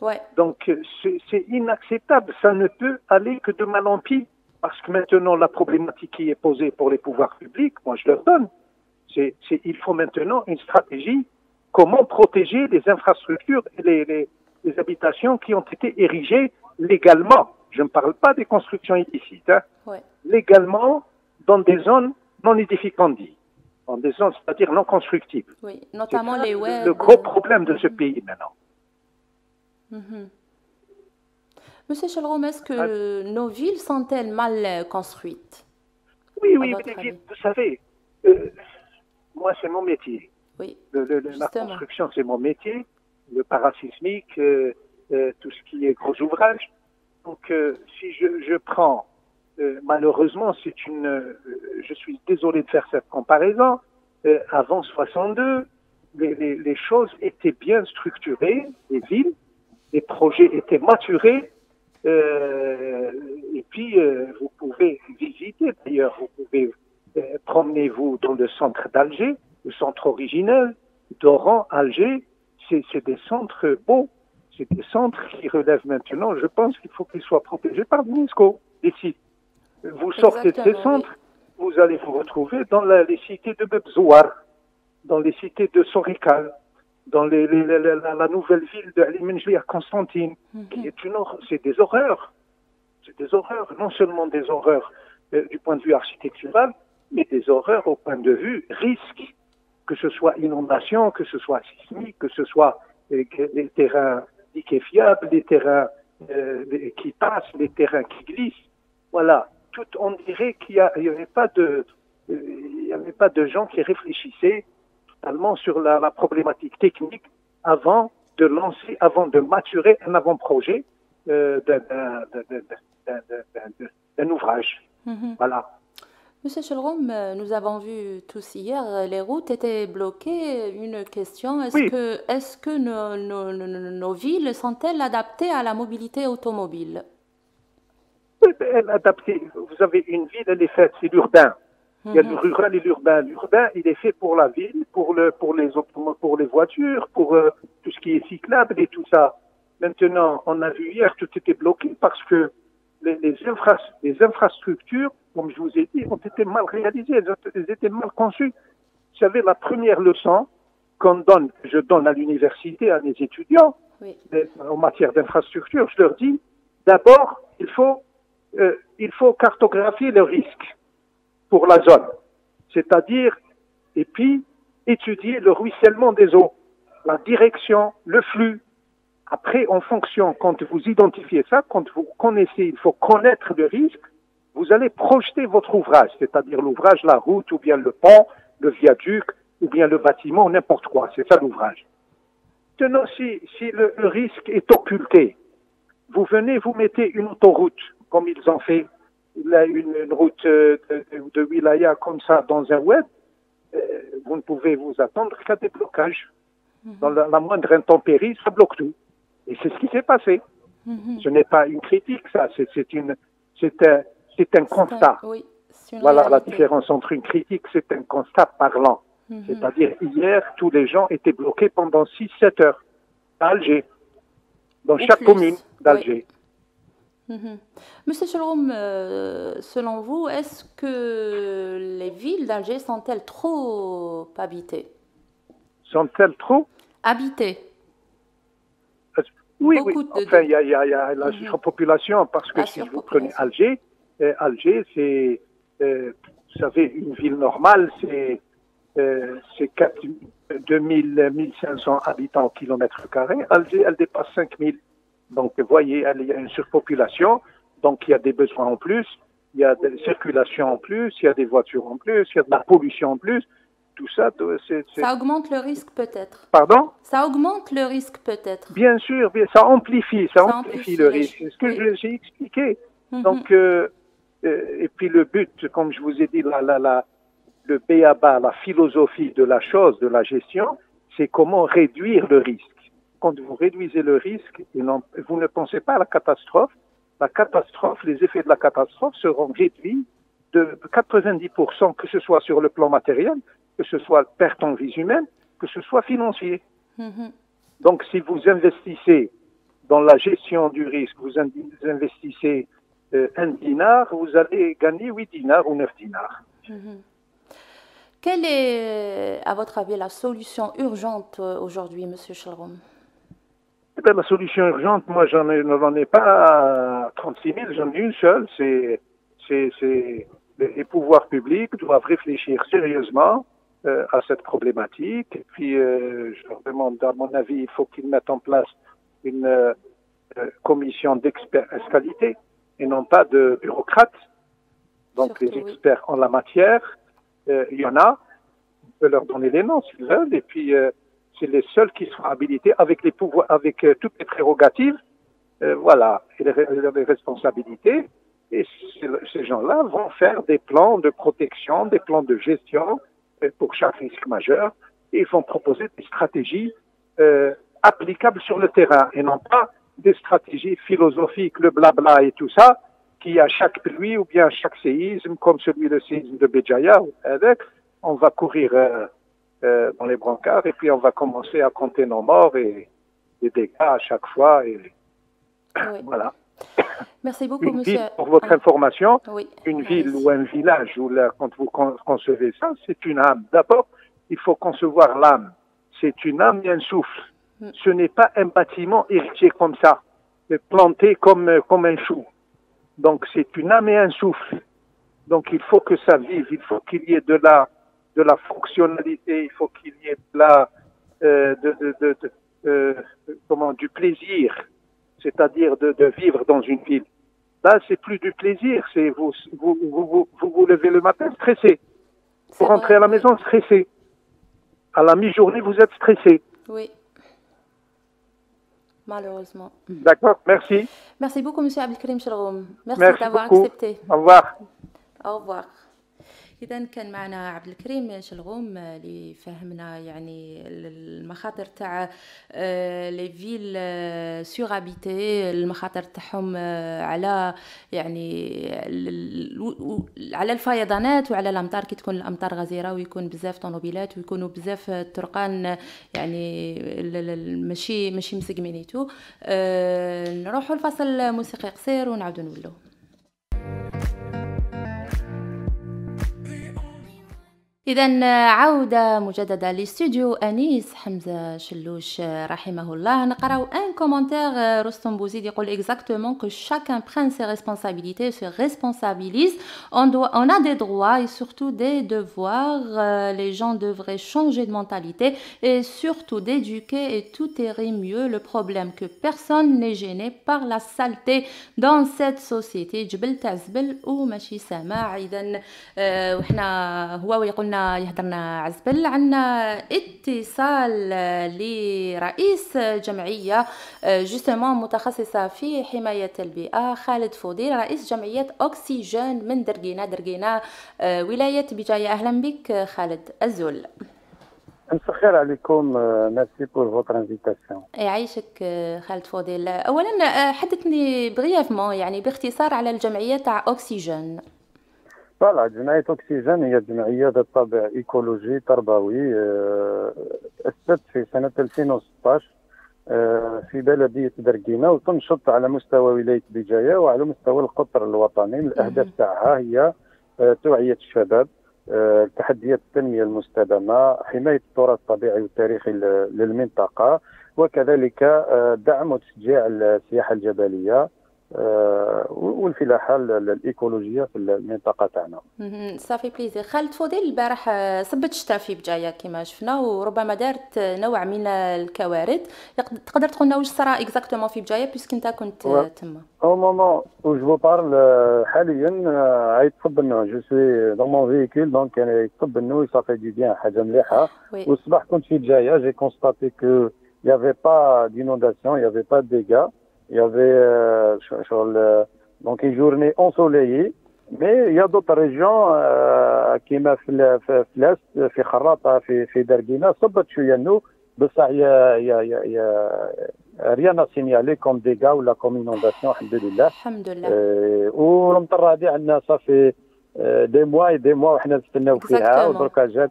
Ouais. Donc euh, c'est inacceptable. Ça ne peut aller que de mal en pis. Parce que maintenant, la problématique qui est posée pour les pouvoirs publics, moi je leur donne, c'est il faut maintenant une stratégie comment protéger les infrastructures et les, les, les habitations qui ont été érigées légalement. Je ne parle pas des constructions illicites. hein. Ouais. Légalement, dans des zones non édificantes, dans des zones, c'est-à-dire non constructibles. Oui, notamment les web. Le gros problème de ce pays maintenant. Mhm. Monsieur Chalrom, est-ce que Ah. nos villes sont-elles mal euh, construites? Oui, oui, vous savez, euh, moi c'est mon métier. Oui. Le- la construction c'est mon métier, le parasismique, euh, euh, tout ce qui est gros ouvrage. Donc si je, je prends, malheureusement c'est une, je suis désolé de faire cette comparaison, avant 62, les, les, les choses étaient bien structurées, les villes, les projets étaient maturés, et puis euh, vous pouvez visiter, d'ailleurs, vous pouvez euh, promenez-vous dans le centre d'Alger, le centre originel, d'Oran, Alger, c'est des centres beaux, c'est des centres qui relèvent maintenant, je pense qu'il faut qu'ils soient protégés par l'UNESCO, les sites. Vous sortez de ces oui. centres, vous allez vous retrouver dans la- les cités de Bebzouar, dans les cités de Sorikal, dans les- les- les- la, la nouvelle ville de Alimenjli à Constantine, qui Mhm. est une c'est des horreurs. C'est des horreurs, non seulement des horreurs euh, du point de vue architectural, mais des horreurs au point de vue risque, que ce soit inondation, que ce soit sismique, que ce soit euh, les terrains liquéfiables, les terrains euh, qui passent, les terrains qui glissent. Voilà, tout, on dirait qu'il n'y avait pas de, euh, il y avait pas de gens qui réfléchissaient totalement sur la, la problématique technique avant de lancer, avant de maturer un avant-projet euh, d'un- ouvrage. Mhm. Voilà. Monsieur Chalrom, euh, nous avons vu tous hier, euh, les routes étaient bloquées. Une question, est-ce Oui. que, nos, nos- nos- nos villes sont-elles adaptées à la mobilité automobile? Oui, mais elle adaptée. Vous avez une ville, elle est faite, c'est l'urbain. Il y a le Mhm. rural et l'urbain. L'urbain, il est fait pour la ville, pour le, pour les pour les voitures, pour euh, tout ce qui est cyclable et tout ça. Maintenant, on a vu hier, tout était bloqué parce que les, les, infra- les infrastructures, comme je vous ai dit, ont été mal réalisées, elles, ont- elles étaient mal conçues. Vous savez, la première leçon qu'on donne, que je donne à l'université à mes étudiants, Oui. euh, en matière d'infrastructure, je leur dis, d'abord, il faut, euh, il faut cartographier le risque pour la zone. C'est-à-dire, et puis, étudier le ruissellement des eaux, la direction, le flux. Après, en fonction, quand vous identifiez ça, quand vous connaissez, il faut connaître le risque, vous allez projeter votre ouvrage, c'est-à-dire l'ouvrage, la route, ou bien le pont, le viaduc, ou bien le bâtiment, n'importe quoi. C'est ça l'ouvrage. Maintenant, si, si le, le risque est occulté, vous venez, vous mettez une autoroute, comme ils ont fait, là, une, une route euh, de, de, wilaya comme ça dans un web, euh, vous ne pouvez vous attendre qu'à des blocages. Dans la, la moindre intempérie, ça bloque tout. Et c'est ce qui s'est passé. Mhm. Ce n'est pas une critique, ça, c'est c'est une, c'est un, c'est un constat. Oui, une Voilà la différence entre une critique, c'est un constat parlant. Mhm. C'est-à-dire, hier, tous les gens étaient bloqués pendant 6-7 heures à Alger, dans Ou chaque plus, commune d'Alger. Mhm. Monsieur Chelroum, euh, selon vous, est-ce que les villes d'Alger sont-elles trop habitées? Sont-elles trop? Habitées Oui, Beaucoup oui. de- Enfin, il y, a- y y la Mhm. surpopulation, parce que La si vous prenez. Alger, euh, Alger, c'est, euh, vous savez, une ville normale, c'est euh, c'est 4 2000, 1500 habitants au kilomètre carré. Alger, elle dépasse 5000. Donc, vous voyez, il y a une surpopulation, donc il y a des besoins en plus, il y a de la circulation en plus, il y a des voitures en plus, il y a de la pollution en plus. Tout ça, c'est... Ça augmente le risque peut-être. Pardon? Ça augmente le risque peut-être. Bien sûr, ça amplifie, ça, Ça amplifie amplifie le risque. C'est ce que oui. j'ai expliqué. Mhm. Donc, euh, euh, et puis le but, comme je vous ai dit, la, la, la, le BABA, la philosophie de la chose, de la gestion, c'est comment réduire le risque. Quand vous réduisez le risque, et non, vous ne pensez pas à la catastrophe, la catastrophe, les effets de la catastrophe seront réduits de 90%, que ce soit sur le plan matériel, que ce soit perte en vie humaine, que ce soit financier. Mhm. Donc, si vous investissez dans la gestion du risque, vous in- vous investissez euh, un dinar, vous allez gagner 8 dinars ou 9 dinars. Mhm. Quelle est, à votre avis, la solution urgente euh, aujourd'hui, Monsieur Chelroum Eh bien, la solution urgente, moi, j'en ai, n'en ai pas 36 000, j'en ai une seule, c'est, c'est, c'est les pouvoirs publics doivent réfléchir sérieusement euh, à cette problématique. Et puis, euh, je leur demande, à mon avis, il faut qu'ils mettent en place une euh, commission d'experts qualité et non pas de bureaucrates. Donc, Surtout, les oui. experts en la matière, euh, il y en a. On peut leur donner les noms s'ils veulent. Et puis, euh, c'est les seuls qui seront habilités avec avec euh, toutes les prérogatives, euh, voilà, et les, re- les responsabilités. Et ces gens-là vont faire des plans de protection, des plans de gestion euh, pour chaque risque majeur. Et ils vont proposer des stratégies applicables sur le terrain et non pas des stratégies philosophiques, le blabla et tout ça, qui à chaque pluie ou bien à chaque séisme, comme celui le séisme de Béjaïa, Hadek, on va courir euh, dans les brancards et puis on va commencer à compter nos morts et les dégâts à chaque fois. Et Oui. voilà. Merci beaucoup, Une Monsieur. ville, pour votre Ah, information, oui. une ville ou un village où là, quand vous con- concevez ça, c'est une âme. D'abord, il faut concevoir l'âme. C'est une âme et un souffle. Mm. Ce n'est pas un bâtiment érigé comme ça, planté comme, comme un chou. Donc c'est une âme et un souffle. Donc il faut que ça vive, il faut qu'il y ait de la, de la fonctionnalité, il faut qu'il y ait la, euh, de, de, de, de- euh, comment, du plaisir, c'est-à-dire de, de vivre dans une ville. Là, c'est plus du plaisir, c'est vous, vous, vous, vous, vous vous levez le matin stressé. Vous rentrez à la maison stressé. À la mi-journée, vous êtes stressé. Oui. Malheureusement. D'accord Merci. Merci beaucoup, Monsieur Abdelkrim Chelroum. Merci, Merci d'avoir accepté. Au revoir. au revoir إذا كان معنا عبد الكريم شلغوم آه، اللي فهمنا يعني المخاطر تاع les villes surhabitées المخاطر تاعهم آه، على يعني على الفيضانات وعلى الأمطار كي تكون الأمطار غزيرة ويكون بزاف طوموبيلات ويكونوا بزاف الطرقان آه، يعني ماشي ماشي مسقمين et tout نروحوا لفصل موسيقي قصير ونعاودوا نولوا إذا عودة مجددة لاستوديو أنيس حمزة شلوش رحمه الله نقراو ان كومونتير رستم بوزيد يقول exactement que chacun prenne ses responsabilités se responsabilise on, doit, on a des droits et surtout des devoirs Euh, les gens devraient changer de mentalité et surtout d'éduquer et tout irait mieux le problème que personne n'est gêné par la saleté dans cette société جبل تاع زبل وماشي سماع اذا آه، وحنا هو يقولنا يهضرنا عزبل عندنا اتصال آه، لرئيس جمعية justement متخصصة في حماية البيئة خالد فوديل رئيس جمعية اوكسيجين من درقينا درقينا آه، ولاية بجاية. أهلا بك آه، خالد azul. مساء الخير عليكم merci pour votre invitation يعيشك آه، خالد فوديل اولا آه، حدثني brièvement يعني باختصار على الجمعية تاع اوكسيجين voilà جمعية أكسجين هي جمعية ذات طابع إيكولوجي تربوي أسست في سنة 2016 آه، في بلدية درقينة وتنشط على مستوى ولاية بجاية وعلى مستوى القطر الوطني الأهداف تاعها هي توعية الشباب تحديات التنمية المستدامة حماية التراث الطبيعي والتاريخي للمنطقة وكذلك دعم وتشجيع السياحة الجبلية والفلاحة الإيكولوجية في المنطقة تاعنا. ça fait plaisir. خالد فضيل البارح آه، صبت الشتاء في بجاية كما شفنا وربما دارت نوع من الكوارث. تقدر تقول لنا واش صرا exactement في بجاية puisque انت كنت تما. au moment où je parle حاليا آه، يتصب النو je suis dans mon véhicule donc يتصب النو ça fait du bien حاجة مليحه والصباح كنت في بجايه j'ai constaté que y avait pas d'inondation y avait pas dégâts il y avait euh, sur le, donc une journée ensoleillée mais il y a d'autres régions كيما في في l'Est في خراطة في في درقينة صبت شوية النو بصح يا يا يا يا ريان ا سينيالي كوم ديغا ولا comme inondation الحمد لله الحمد لله والمطر هذه عندنا ça fait des mois des mois وحنا نستناو فيها ودركا جات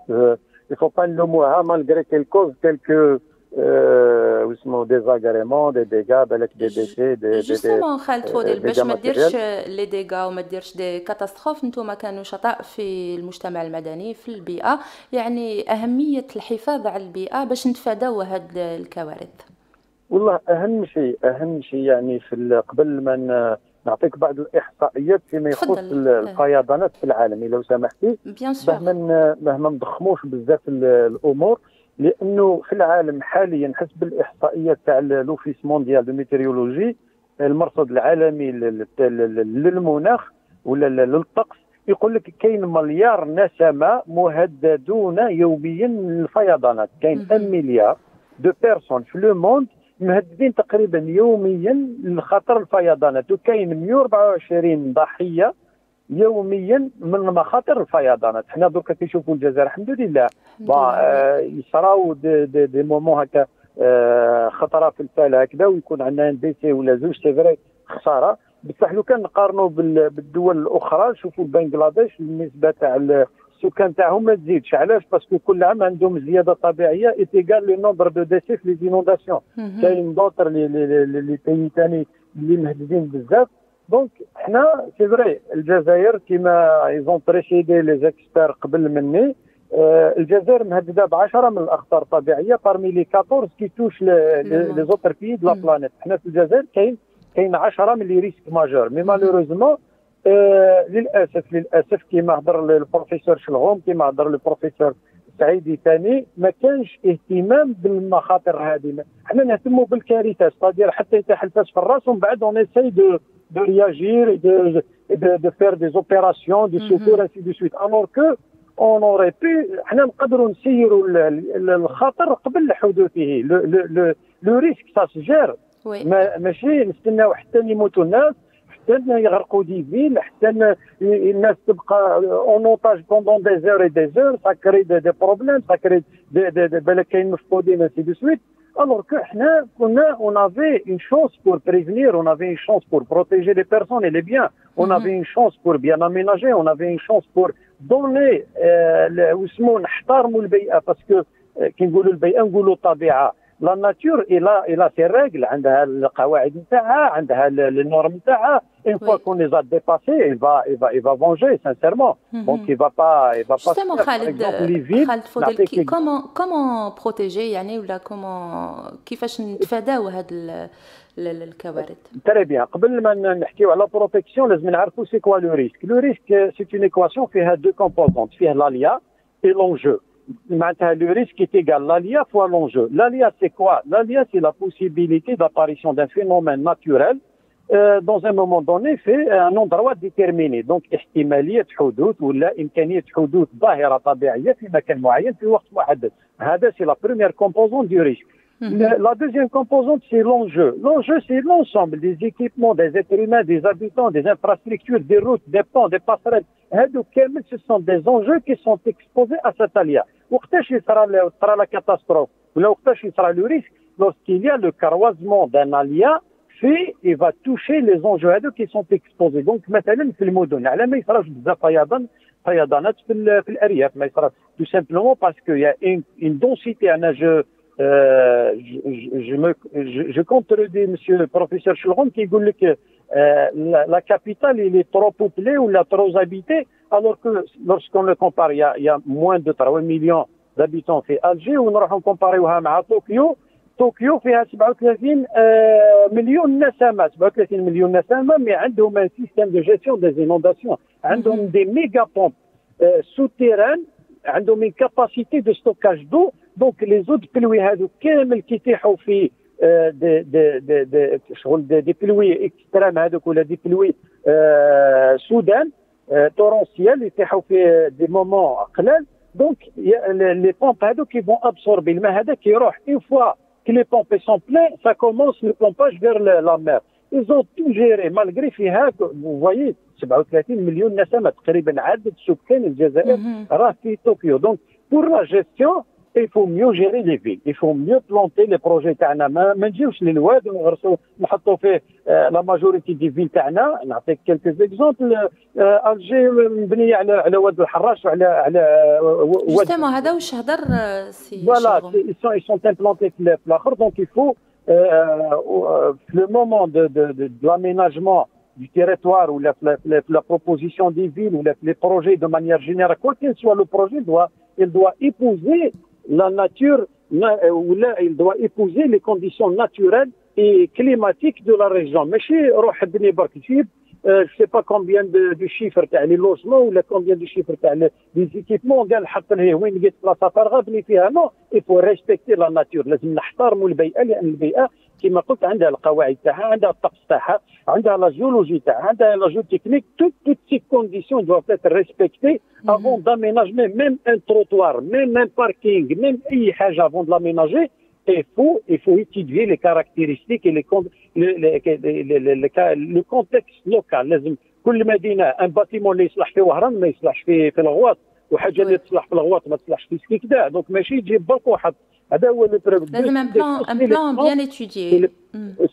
يفو با نلوموها malgré quelques quelques واسمه désagréments des dégâts بالك des décès des justement خالد فودل باش ما ديرش les dégâts وما ديرش des catastrophes نتوما كانوا نشطاء في المجتمع المدني في البيئة. يعني أهمية الحفاظ على البيئة باش نتفاداو هاد الكوارث. والله أهم شيء أهم شيء يعني في قبل ما نعطيك بعض الإحصائيات فيما يخص الفيضانات في العالم لو سمحتي. مهما مهما نضخموش بزاف الأمور. لأنه في العالم حاليا حسب الاحصائيات تاع l'office mondial de météorologie المرصد العالمي للمناخ ولا للطقس يقول لك كاين مليار نسمة مهددون يوميا للفيضانات. كاين 1 مليار de personnes في le monde مهددين تقريبا يوميا لخطر الفيضانات. وكاين 124 ضحية يوميا من مخاطر الفيضانات حنا درك كنشوفوا الجزائر الحمد لله آه يصراو دي, دي, دي مومون هكا آه خطره في الفال هكذا ويكون عندنا décès ولا زوج c'est خساره بصح لو كان نقارنوا بالدول الاخرى شوفوا بنغلاديش النسبة تاع السكان تاعهم ما تزيدش علاش parce que كل عام عندهم زياده طبيعيه est égale le nombre de décès في les inondations كاين d'autres les pays ثاني اللي مهددين بزاف donc حنا c'est vrai الجزائر كيما ils ont précédé les experts قبل مني آه الجزائر مهدده بعشره من الاخطار الطبيعيه parmi les 14 qui touchent les autres pays de la planète حنا في الجزائر كاين كاين 10 من les risques majeurs mais malheureusement آه للاسف للاسف كيما هضر البروفيسور شلغوم كيما هضر البروفيسور سعيدي ثاني ما كانش اهتمام بالمخاطر هذه حنا نهتموا بالكارثة c'est-à-dire حتى يتاح الفاس في الراس ومن بعد on essaye de de, de faire des opérations de secours, mm -hmm. ainsi de suite. Alors que on aurait pu حنا نقدروا نسيروا الخطر قبل حدوثه le risque ça se gère ماشي نستناو حتى يموتوا الناس حتى يغرقوا دي فيل حتى الناس تبقى اون اوتاج بوندون دي زور اي دي زور سا كري دي, دي بروبليم سا كري بالك كاين مفقودين انسي دو سويت Alors que on avait une chance pour prévenir, on avait une chance pour protéger les personnes et les biens, on mm -hmm. avait une chance pour bien aménager, on avait une chance pour donner parce que كي نقولوا البيئه نقولوا الطبيعه لا ناتور إلى إلى سي ريغل. عندها القواعد نتاعها عندها النورم نتاعها. Une fois qu'on les a dépassés il va il va il va venger sincèrement. Donc il va pas il va pas justement Khalid Khalid فضل comment comment protéger يعني ولا comment كيفاش نتفاداو هاد الكوارث؟ très bien قبل ما نحكيو على protection لازم نعرفوا c'est quoi le risque le risque c'est une équation فيها deux composantes فيها l'aléa et l'enjeu. le risque est égal l'alia fois l'enjeu. L'alia, c'est quoi L'alia, c'est la possibilité d'apparition d'un phénomène naturel euh, dans un moment donné في un endroit déterminé donc احتماليه حدوث ولا امكانيه حدوث ظاهره طبيعيه في مكان معين في وقت محدد هذا c'est la première composante du risque la deuxième composante, c'est l'enjeu. L'enjeu, c'est l'ensemble des équipements, des êtres humains, des habitants, des infrastructures, des routes, des ponts, des passerelles. Ce sont des enjeux qui sont exposés à cet alia. وقتاش sera la catastrophe ولا وقتاش sera le risque lorsqu'il y a le croisement d'un alia fait il va toucher les enjeux هذو qui sont exposés donc مثلا في المدن على ما يصراش بزاف فيضان فيضانات في, في الارياف ما يصراش tout simplement parce qu'il y a une, une densité انا je euh, je, je, me, je, je contredis monsieur le professeur Chulron qui يقول لك euh, la, la, capitale il est trop peuplée ou la trop habitée alors que lorsqu'on le compare il y a, il y a moins de 3 millions d'habitants في Alger ونروحوا نكومباريوها مع طوكيو طوكيو فيها 37 مليون نسمه 37 مليون نسمه مي عندهم ان سيستيم دو جيستيون دي زينونداسيون عندهم دي ميجا بومب سو تيران عندهم ان كاباسيتي دو ستوكاج دو دونك لي زود بلوي هادو كامل كيتيحوا في دي دي دي دي شغل دي, دي بلوي إكستريم هذوك ولا des pluies soudaines torrentielles يتيحوا في des moments قلال. donc les pompes هادو qui vont absorber الماء هذا كيروح une fois les pompes sont pleines, ça commence le pompage vers la mer. Ils ont tout géré, malgré فيها voyez 37 مليون نسمة تقريبا عدد سكان الجزائر راه في طوكيو donc pour la gestion il faut mieux gérer les villes il faut mieux planter les projets تاعنا ما, ما نجيوش للواد ونغرسوا نحطوا فيه la majorité des villes تاعنا نعطيك quelques exemples الجي مبنيه على على واد الحراش وعلى على جوستومون هذا واش هضر سي فوالا ils sont implantés في الآخر دونك il faut في لو مومون دو دو دو l'aménagement du territoire ou la, la, la, la, proposition des villes ou les projets de manière générale, quoi qu'il soit le projet, doit, il doit épouser la nature, ou là, il doit épouser les conditions naturelles et climatiques de la région. Mais chez Rohadni Barkishib, euh, je sais pas combien de, de chiffres تاع les logements ولا combien de chiffres تاع les équipements قال حط ليه وين لقيت بلاصه فارغه بني فيها non il faut respecter la nature لازم نحترموا البيئه لأن البيئه كما قلت عندها القواعد تاعها عندها الطقس تاعها عندها la géologie تاعها عندها la géotechnique toutes toutes ces conditions doivent être respectées avant d'aménager même un trottoir même un parking même اي حاجة avant d'aménager il faut, il faut étudier les caractéristiques et les, le, contexte local. لازم كل مدينة un bâtiment اللي يصلح في وهران ما يصلحش في في الغواط وحاجة اللي تصلح في الغواط ما تصلحش في سكيكدا donc ماشي تجيب برك واحد هذا هو le problème لازم un plan un plan bien étudié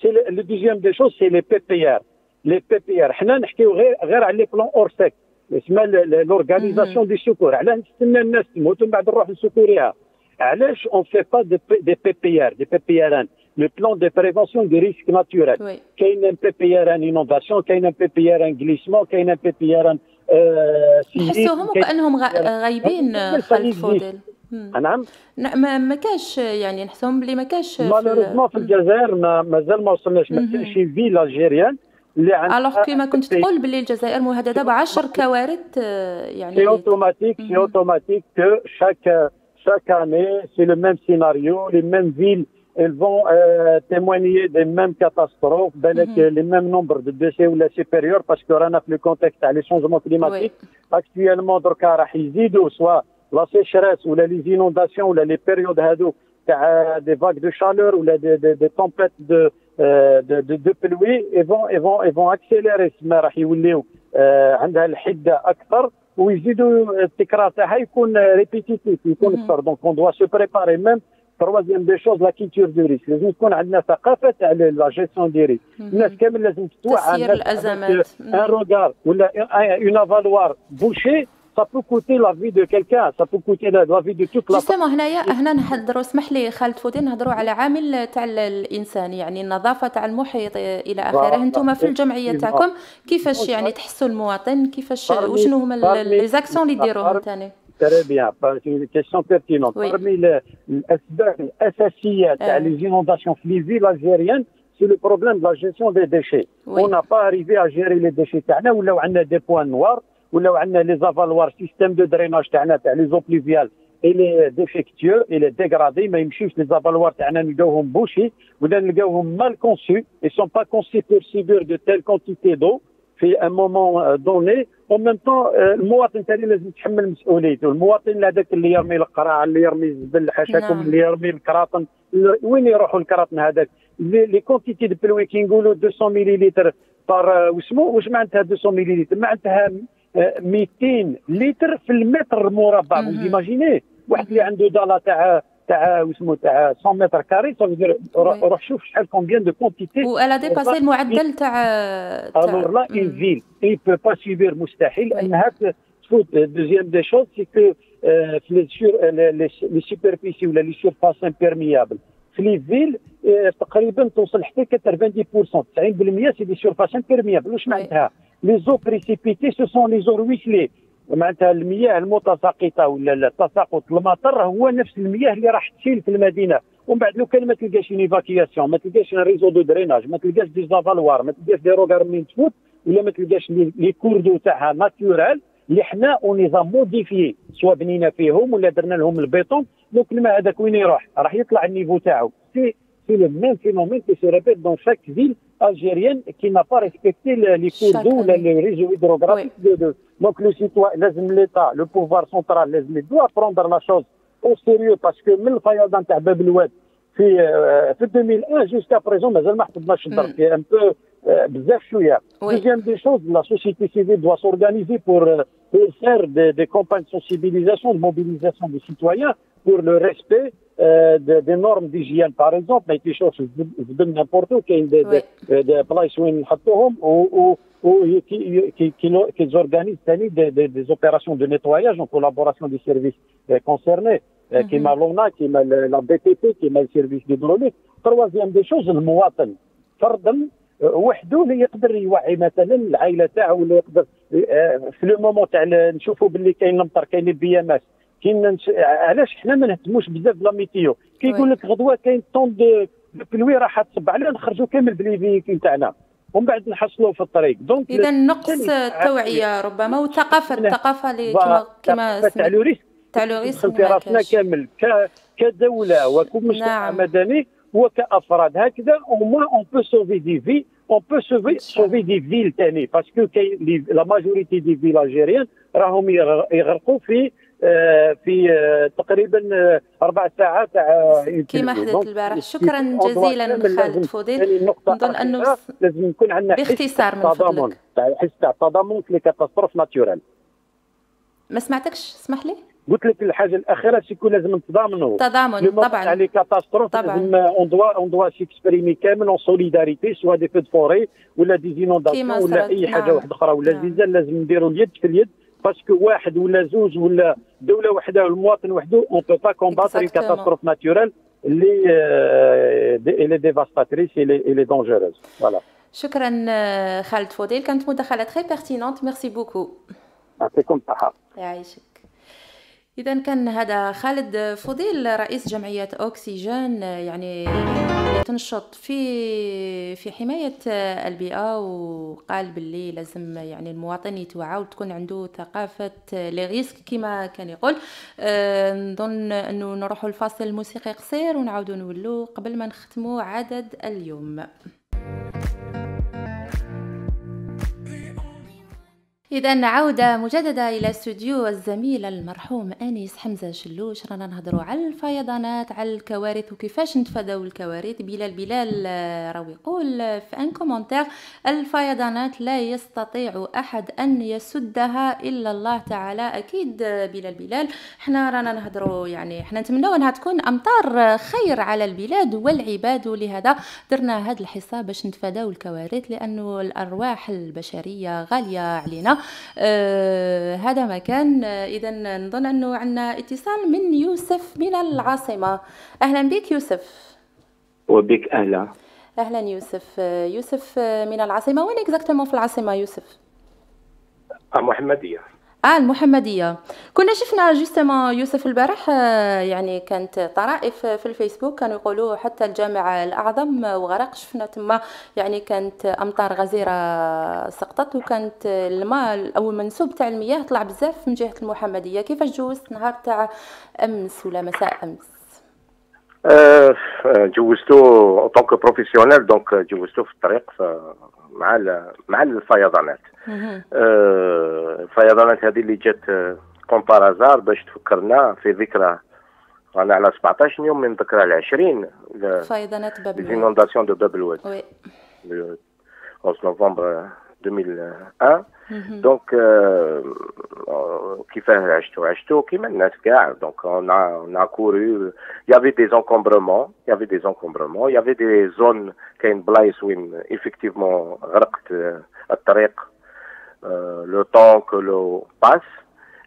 c'est le deuxième des choses c'est les PPR les PPR حنا نحكيو غير غير على les plans ORSEC اسمها l'organisation des secours علاه نستنى الناس تموت ومن بعد نروح نسecouriها علاش on fait pas des PPR des PPR le plan de prévention des risques naturels كاين un PPR inondation كاين un PPR en glissement كاين un PPR en نحسوهم وكانهم غايبين خالد فودل نعم. ما ما كاش يعني نحسهم بلي ما كاش مالوريزمون في الجزائر مازال ما وصلناش. ما شي فيلا جيريان اللي عندها الوغ كيما كنت تقول بلي الجزائر مهددة ب 10 كوارث آه، يعني سي اوتوماتيك سي اوتوماتيك كو شاك شاك اني سي لو ميم سيناريو لي ميم فيل ايل فون euh, دي ميم كاتاستروف catastrophes, لي ميم نومبر mêmes nombres ولا décès باسكو رانا في لو qu'il تاع لي un كليماتيك contexte à les changements climatiques. Oui. La sécheresse ou les inondations ou les périodes des vagues de chaleur ou des, des, des tempêtes de, euh, de, de, de pluie, ils vont, ils vont, ils vont accélérer ce راح يوليو عندها الحدة أكثر. ويزيدوا التكرار تاعها يكون répétitif يكون أكثر. donc on doit se préparer même troisième des choses la culture du risque لازم تكون عندنا ثقافة تاع la gestion des risques الناس كامل لازم تتوعى. تسيير الأزمات. un regard ولا un avaloir bouché ça peut coûter la vie de quelqu'un, ça peut coûter la, vie de toute la justement هنايا هنا نهضروا اسمح لي خالد فوديل نهضروا على عامل تاع الإنسان يعني النظافة تاع المحيط إلى آخره. أنتم في الجمعية تاعكم كيفاش يعني تحسوا المواطن؟ كيفاش وشنو هما les actions اللي ديروهم ثاني Très bien, c'est une question pertinente. Oui. Parmi الأساسية تاع les inondations في les villes algériennes, c'est le problème de la gestion des déchets. Oui. On n'a pas arrivé à gérer les déchets. ولاو عندنا des points noirs ولاو عندنا les avaloirs système de drainage تاعنا تاع les eaux pluviales. il est défectueux il est dégradé ما يمشيوش les avaloirs تاعنا نلقاوهم bouchés ولا نلقاوهم mal conçus ils sont pas conçus pour supporter de telles quantités de في un moment donné en même temps المواطن ثاني لازم يتحمل مسؤوليته المواطن هذاك اللي يرمي القراع اللي يرمي الزبل حاشاكم اللي يرمي الكراطن وين يروحوا الكراطن هذاك les quantités de pluie كي نقولوا 200 millilitres par وسمو واش معناتها 200 millilitres معناتها 200 لتر في المتر مربع. imaginez واحد اللي عنده dalle تاع تاع اسمه؟ تاع 100 متر carrés روح شوف شحال combien de quantité و elle a dépassé المعدل تاع الور là une ville elle peut pas souffrir مستحيل انها تفوت deuxième des choses c'est que في les superficies ولا les surfaces imperméables في les villes تقريبا توصل حتى 90% 90% c'est des surfaces imperméables واش معناتها les eaux précipitées ce sont les eaux ruisselées معناتها المياه المتساقطة ولا التساقط المطر هو نفس المياه اللي راح تسيل في المدينة. ومن بعد لو كان ما تلقاش évacuation ما تلقاش un réseau de drainage ما تلقاش des avaloirs ما تلقاش des regards منين تفوت ولا ما تلقاش les cours d'eau تاعها naturels اللي حنا ونظام موديفيي سواء بنينا فيهم ولا درنا لهم البيطون. دونك الماء هذاك وين يروح؟ راح يطلع النيفو تاعو. سي سي لو ميم فينومين كي سي ريبيت دون شاك فيل algérienne qui n'a pas respecté les cours d'eau, les réseaux hydrographiques. Oui. De, de. Donc le citoyen, l'État, le pouvoir central, les doit prendre la chose au sérieux parce que من الفيضان تاع باب الواد في في 2001 jusqu'à présent مازال ما حفظناش الضرب في ان بو بزاف شويه. Deuxième des choses, la société civile doit s'organiser pour, pour faire des, des campagnes de sensibilisation, de mobilisation des citoyens pour le respect des normes d'hygiène par exemple ما يتيشوفش الزبل n'importe où كاين دي, دي بلايص وين نحطوهم و و qui qui qu'ils organisent ثاني des, des, des opérations de nettoyage en collaboration des services concernés كيما l'ONA كيما l'APC كيما les services d'hydraulique troisième des choses المواطن فردا وحده اللي يقدر يوعي مثلا العائله تاعو ولا يقدر في le moment تاع نشوفوا باللي كاين المطر كاين les BMS كاين علاش حنا ما نهتموش بزاف ب la météo؟ كيقول لك غدوة كاين tant de pluie راح تصب. علينا نخرجوا كامل بلي تاعنا. ومن بعد نحصلوا في الطريق. donc إذا نقص التوعية ربما والثقافه الثقافه اللي كما كما تاع لو ريسك تاع le risque في راسنا كامل. كدولة وكمجتمع نعم. مدني وكأفراد. هكذا au moins on peut sauver des vies on peut sauver sauver des villes ثاني parce que كاين la majorité des villes algériennes راهم يغرقوا في في تقريبا أربع ساعات كما حدث البارح. شكرا جزيلا خالد فوديل نظن أنه لازم يكون عندنا باختصار من تضامن حس تاع تضامن في catastrophes naturelles ما سمعتكش؟ اسمح لي. قلت لك الحاجة الأخيرة سيكون لازم نتضامنوا تضامن طبعا. على catastrophe لازم on doit on doit s'exprimer كامل en solidarité soit des feux forêt ولا des inondations ولا أي حاجة. واحدة أخرى. ولا نعم. زلزال لازم نديروا اليد في اليد. parce que واحد ولا زوج ولا دولة وحدة والمواطن وحده on peut pas combattre une catastrophe naturelle اللي اللي dévastatrice اللي dangereuse voilà شكرا خالد فوديل كانت مداخلة très pertinente merci beaucoup يعطيكم الصحه يعيشك إذا كان هذا خالد فضيل رئيس جمعية أوكسيجين يعني تنشط في في حماية البيئة وقال باللي لازم يعني المواطن يتوعى وتكون عنده ثقافة les risques كما كان يقول. أه نظن أنه نروحوا الفاصل الموسيقي قصير ونعاودوا نولوا قبل ما نختموا عدد اليوم. إذا عودة مجددة إلى استوديو الزميل المرحوم أنيس حمزة شلوش. رانا نهضروا على الفيضانات على الكوارث وكيفاش نتفاداو الكوارث. بلال بلال راهو يقول في un commentaire الفيضانات لا يستطيع أحد أن يسدها إلا الله تعالى. أكيد بلال بلال. حنا رانا نهضروا يعني حنا نتمنوا أنها تكون أمطار خير على البلاد والعباد. ولهذا درنا هذا الحصة باش نتفاداو الكوارث لأنه الأرواح البشرية غالية علينا. آه هذا ما كان. آه اذا نظن أنه عندنا اتصال من يوسف من العاصمة. أهلا بك يوسف. وبك أهلا. أهلا يوسف. آه يوسف آه من العاصمة. وين exactement في العاصمة يوسف؟ محمديه آه المحمدية. كنا شفنا justement يوسف البارح يعني كانت طرائف في الفيسبوك كانوا يقولوا حتى الجامع الأعظم وغرق. شفنا تما يعني كانت أمطار غزيرة سقطت وكانت الماء أو المنسوب تاع المياه طلع بزاف من جهة المحمدية. كيفاش جوزت نهار تاع أمس ولا مساء أمس؟ أه جوزتو donc professionnel donc جوزتو في الطريق مع مع الفيضانات الفيضانات هذه اللي جات comme par hasard باش تفكرنا في ذكرى رانا على 17 يوم من ذكرى العشرين فيضانات باب الواد de باب الواد oui 11 نوفمبر 2001 donc كيفاه عشتو عشتو كيما الناس كاع donc on a on a couru. Il y avait des encombrements. Il y avait des encombrements. Il y avait des zones كاين بلايص وين effectivement غرقت الطريق le temps que l'eau passe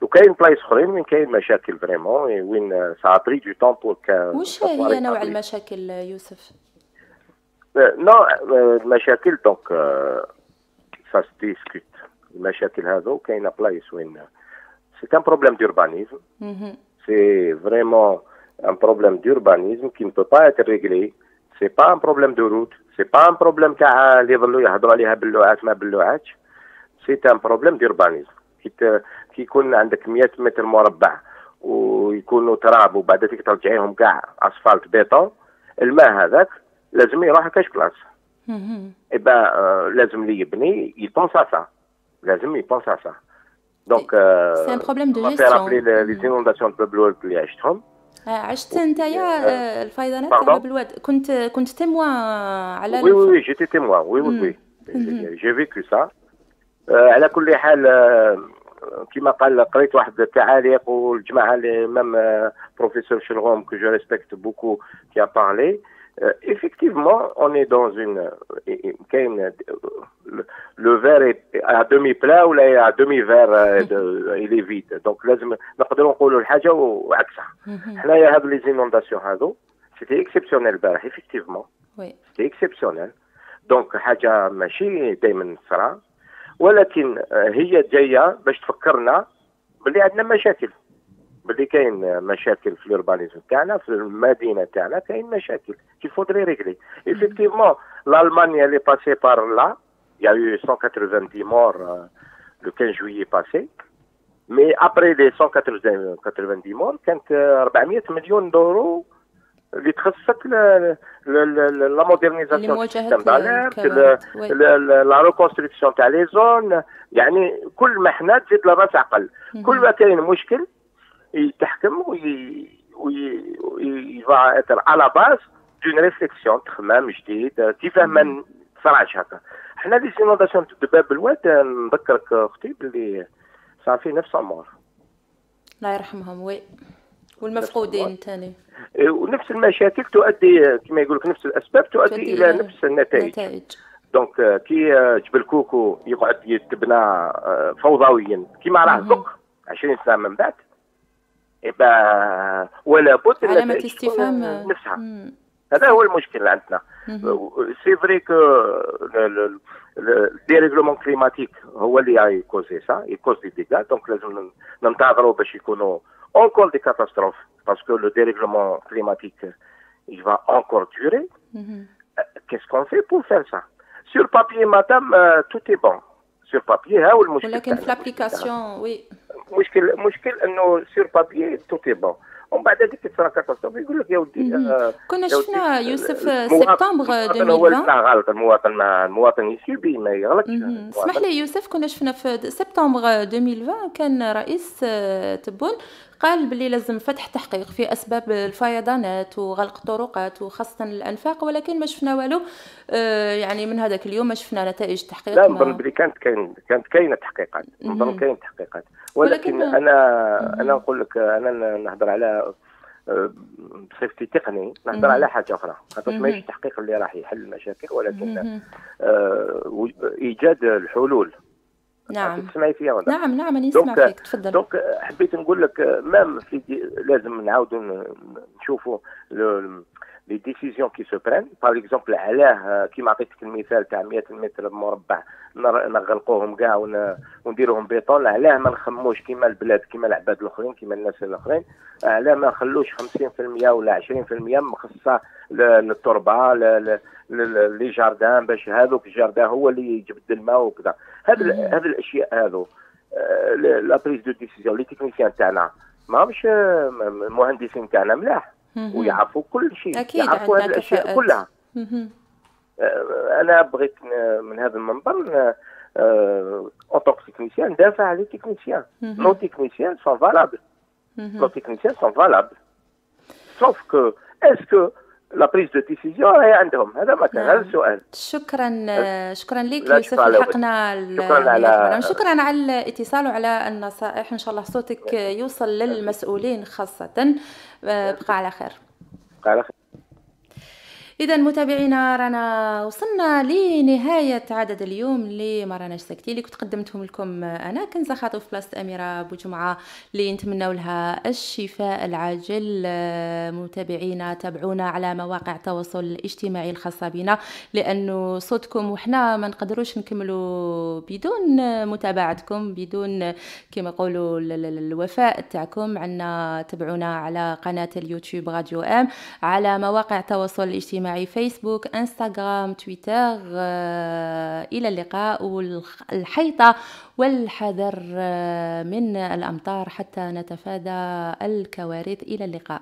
وكاين بلايص اخرين وين كاين مشاكل vraiment وين ça prend du temps pour واش هي نوع المشاكل يوسف؟ نوع المشاكل donc ça discute المشاكل هذو كاينة بلايص وين c'est un problème d'urbanisme c'est vraiment un problème d'urbanisme qui n'est pas pas réglé c'est pas un problème de route c'est pas un problème تاع اللي يظلوا يهضروا عليها باللوعات ما باللوعاتش c'est un problème d'urbanisme كي يكون عندك 100 متر مربع ويكونوا تراب وبعد ذلك ترجعيهم كاع أسفلت بيتون الماء هذاك لازم يروح كاش بلاصة et bah آه لازم اللي يبني ي penser ça لازم ي penser ça donc c'est un problème de gestion les inondations باب الواد اللي عشتهم عشت أنت يا الفيضانات تاع باب الواد كنت كنت témoin على oui oui j'étais témoin oui oui oui j'ai vécu ça على كل حال كما قال قريت واحد التعاليق والجماعه اللي même بروفيسور شلغوم que je respecte beaucoup qui a parlé effectivement, on est dans une. Le verre est à demi-plein ولا à demi-verre, il est vide. Donc, لازم نقدروا نقولوا الحاجة وعكسها. حنايا هاد les inondations هادو c'était exceptionnel البارح effectivement. c'était exceptionnel. donc حاجة ماشي دائما تصرا ولكن هي جاية باش تفكرنا باللي عندنا مشاكل باللي كاين مشاكل في ال urbanisme تاعنا في المدينة تاعنا كاين مشاكل qu'il faudrait régler effectivement l'Allemagne elle est passée par là. Il y a eu 190 morts euh, le 15 juillet passé. Mais après les 190 morts كانت 400 millions d'euros اللي تخصصت la modernisation système d'alerte لا ريكونستركسيون تاع لي زون يعني كل ما حنا تزيد لراس عقل كل ما كاين مشكل يتحكم وي وي فا اتر على باس دون ريفليكسيون تخمام جديد كيفاه ما تصرعش هكا حنا لي سينونداسيون باب الواد نذكرك أختي باللي صافي نفس مور الله يرحمهم وي والمفقودين ثاني ونفس المشاكل تؤدي كما يقول لك نفس الاسباب تؤدي إلى نفس النتائج نتائج. donc كي جبل كوكو يقعد يتبنى فوضويا كيما راه دوك 20 سنه من بعد يبقى ولا بد علامة استفهام نفسها هذا هو المشكل اللي عندنا سي فري كو ديريغلومون كليماتيك هو اللي يكوزي سا يكوز دي ديغا دونك لازم ننتظروا باش يكونوا encore des catastrophes parce que le dérèglement climatique il va encore durer. Mm -hmm. Qu'est-ce qu'on fait pour faire ça Sur papier, madame, euh, tout est bon. Sur papier, ها هو المشكل. ولكن في l'application, oui. مشكل مشكل انه سور بابي تو تي بون ومن بعد هذيك تصرا كاتاستروف يقول لك يا ودي آه كنا شفنا يوسف سبتمبر 2020 هو غلط المواطن المواطن يسيبي ما يغلطش. اسمح لي يوسف كنا شفنا في سبتمبر 2020 كان رئيس تبون. قال باللي لازم فتح تحقيق في أسباب الفيضانات وغلق الطرقات وخاصة الأنفاق ولكن ما شفنا والو. آه يعني من هذاك اليوم ما شفنا نتائج تحقيق لا نظن بلي كانت كاين كانت كاينة تحقيقات. نظن كاين تحقيقات. ولكن, ولكن أنا أنا نقول لك أنا نهضر على بصفتي تقني نهضر على حاجة أخرى. خاطر ماشي التحقيق اللي راح يحل المشاكل ولكن آه إيجاد الحلول. نعم. تسمعي فيها ولا نعم نعم أنا نسمع فيك. تفضل. donc حبيت نقول لك même في لازم نعاودوا نشوفوا les décisions qui se prennent par exemple علاه كيما عطيتك المثال تاع 100 متر مربع نغلقوهم كاع ونديروهم بيطون. علاه ما نخموش كيما البلاد كيما العباد الأخرين كيما الناس الأخرين. علاه ما نخلوش 50% ولا 20% مخصصة للتربة les jardins باش هذوك ال jardins هو اللي يجبد الماء وكذا. هذه هذه الأشياء هذو la prise de décision les techniciens تاعنا. ماهمش المهندسين تاعنا ملاح. ويعرفوا كل شيء أكيد يعرفوا هذه الأشياء كلها. أنا بغيت من هذا المنبر en tant que technicien ندافع على techniciens nos techniciens sont valables nos techniciens sont valables sauf que est-ce que la prise de décision راهي عندهم هذا ما كان هذا نعم. السؤال شكرا شكرا لك يوسف لحقنا شكرا على شكرا على الاتصال وعلى النصائح. إن شاء الله صوتك يوصل للمسؤولين خاصة. بقى على خير. بقى على خير. إذا متابعينا رانا وصلنا لنهاية عدد اليوم اللي ما راناش ساكتين اللي كنت قدمتهم لكم أنا. كنزة خاطف بلاصة أميرة بوجمعة اللي نتمنوا لها الشفاء العاجل. متابعينا تابعونا على مواقع التواصل الاجتماعي الخاصة بنا لأنه صوتكم وحنا ما نقدروش نكملوا بدون متابعتكم بدون كما يقولوا الوفاء تاعكم. عنا تابعونا على قناة اليوتيوب راديو أم على مواقع التواصل الاجتماعي الاجتماعي فيسبوك انستغرام تويتر إلى اللقاء والحيطة والحذر آه، من الأمطار حتى نتفادى الكوارث. إلى اللقاء.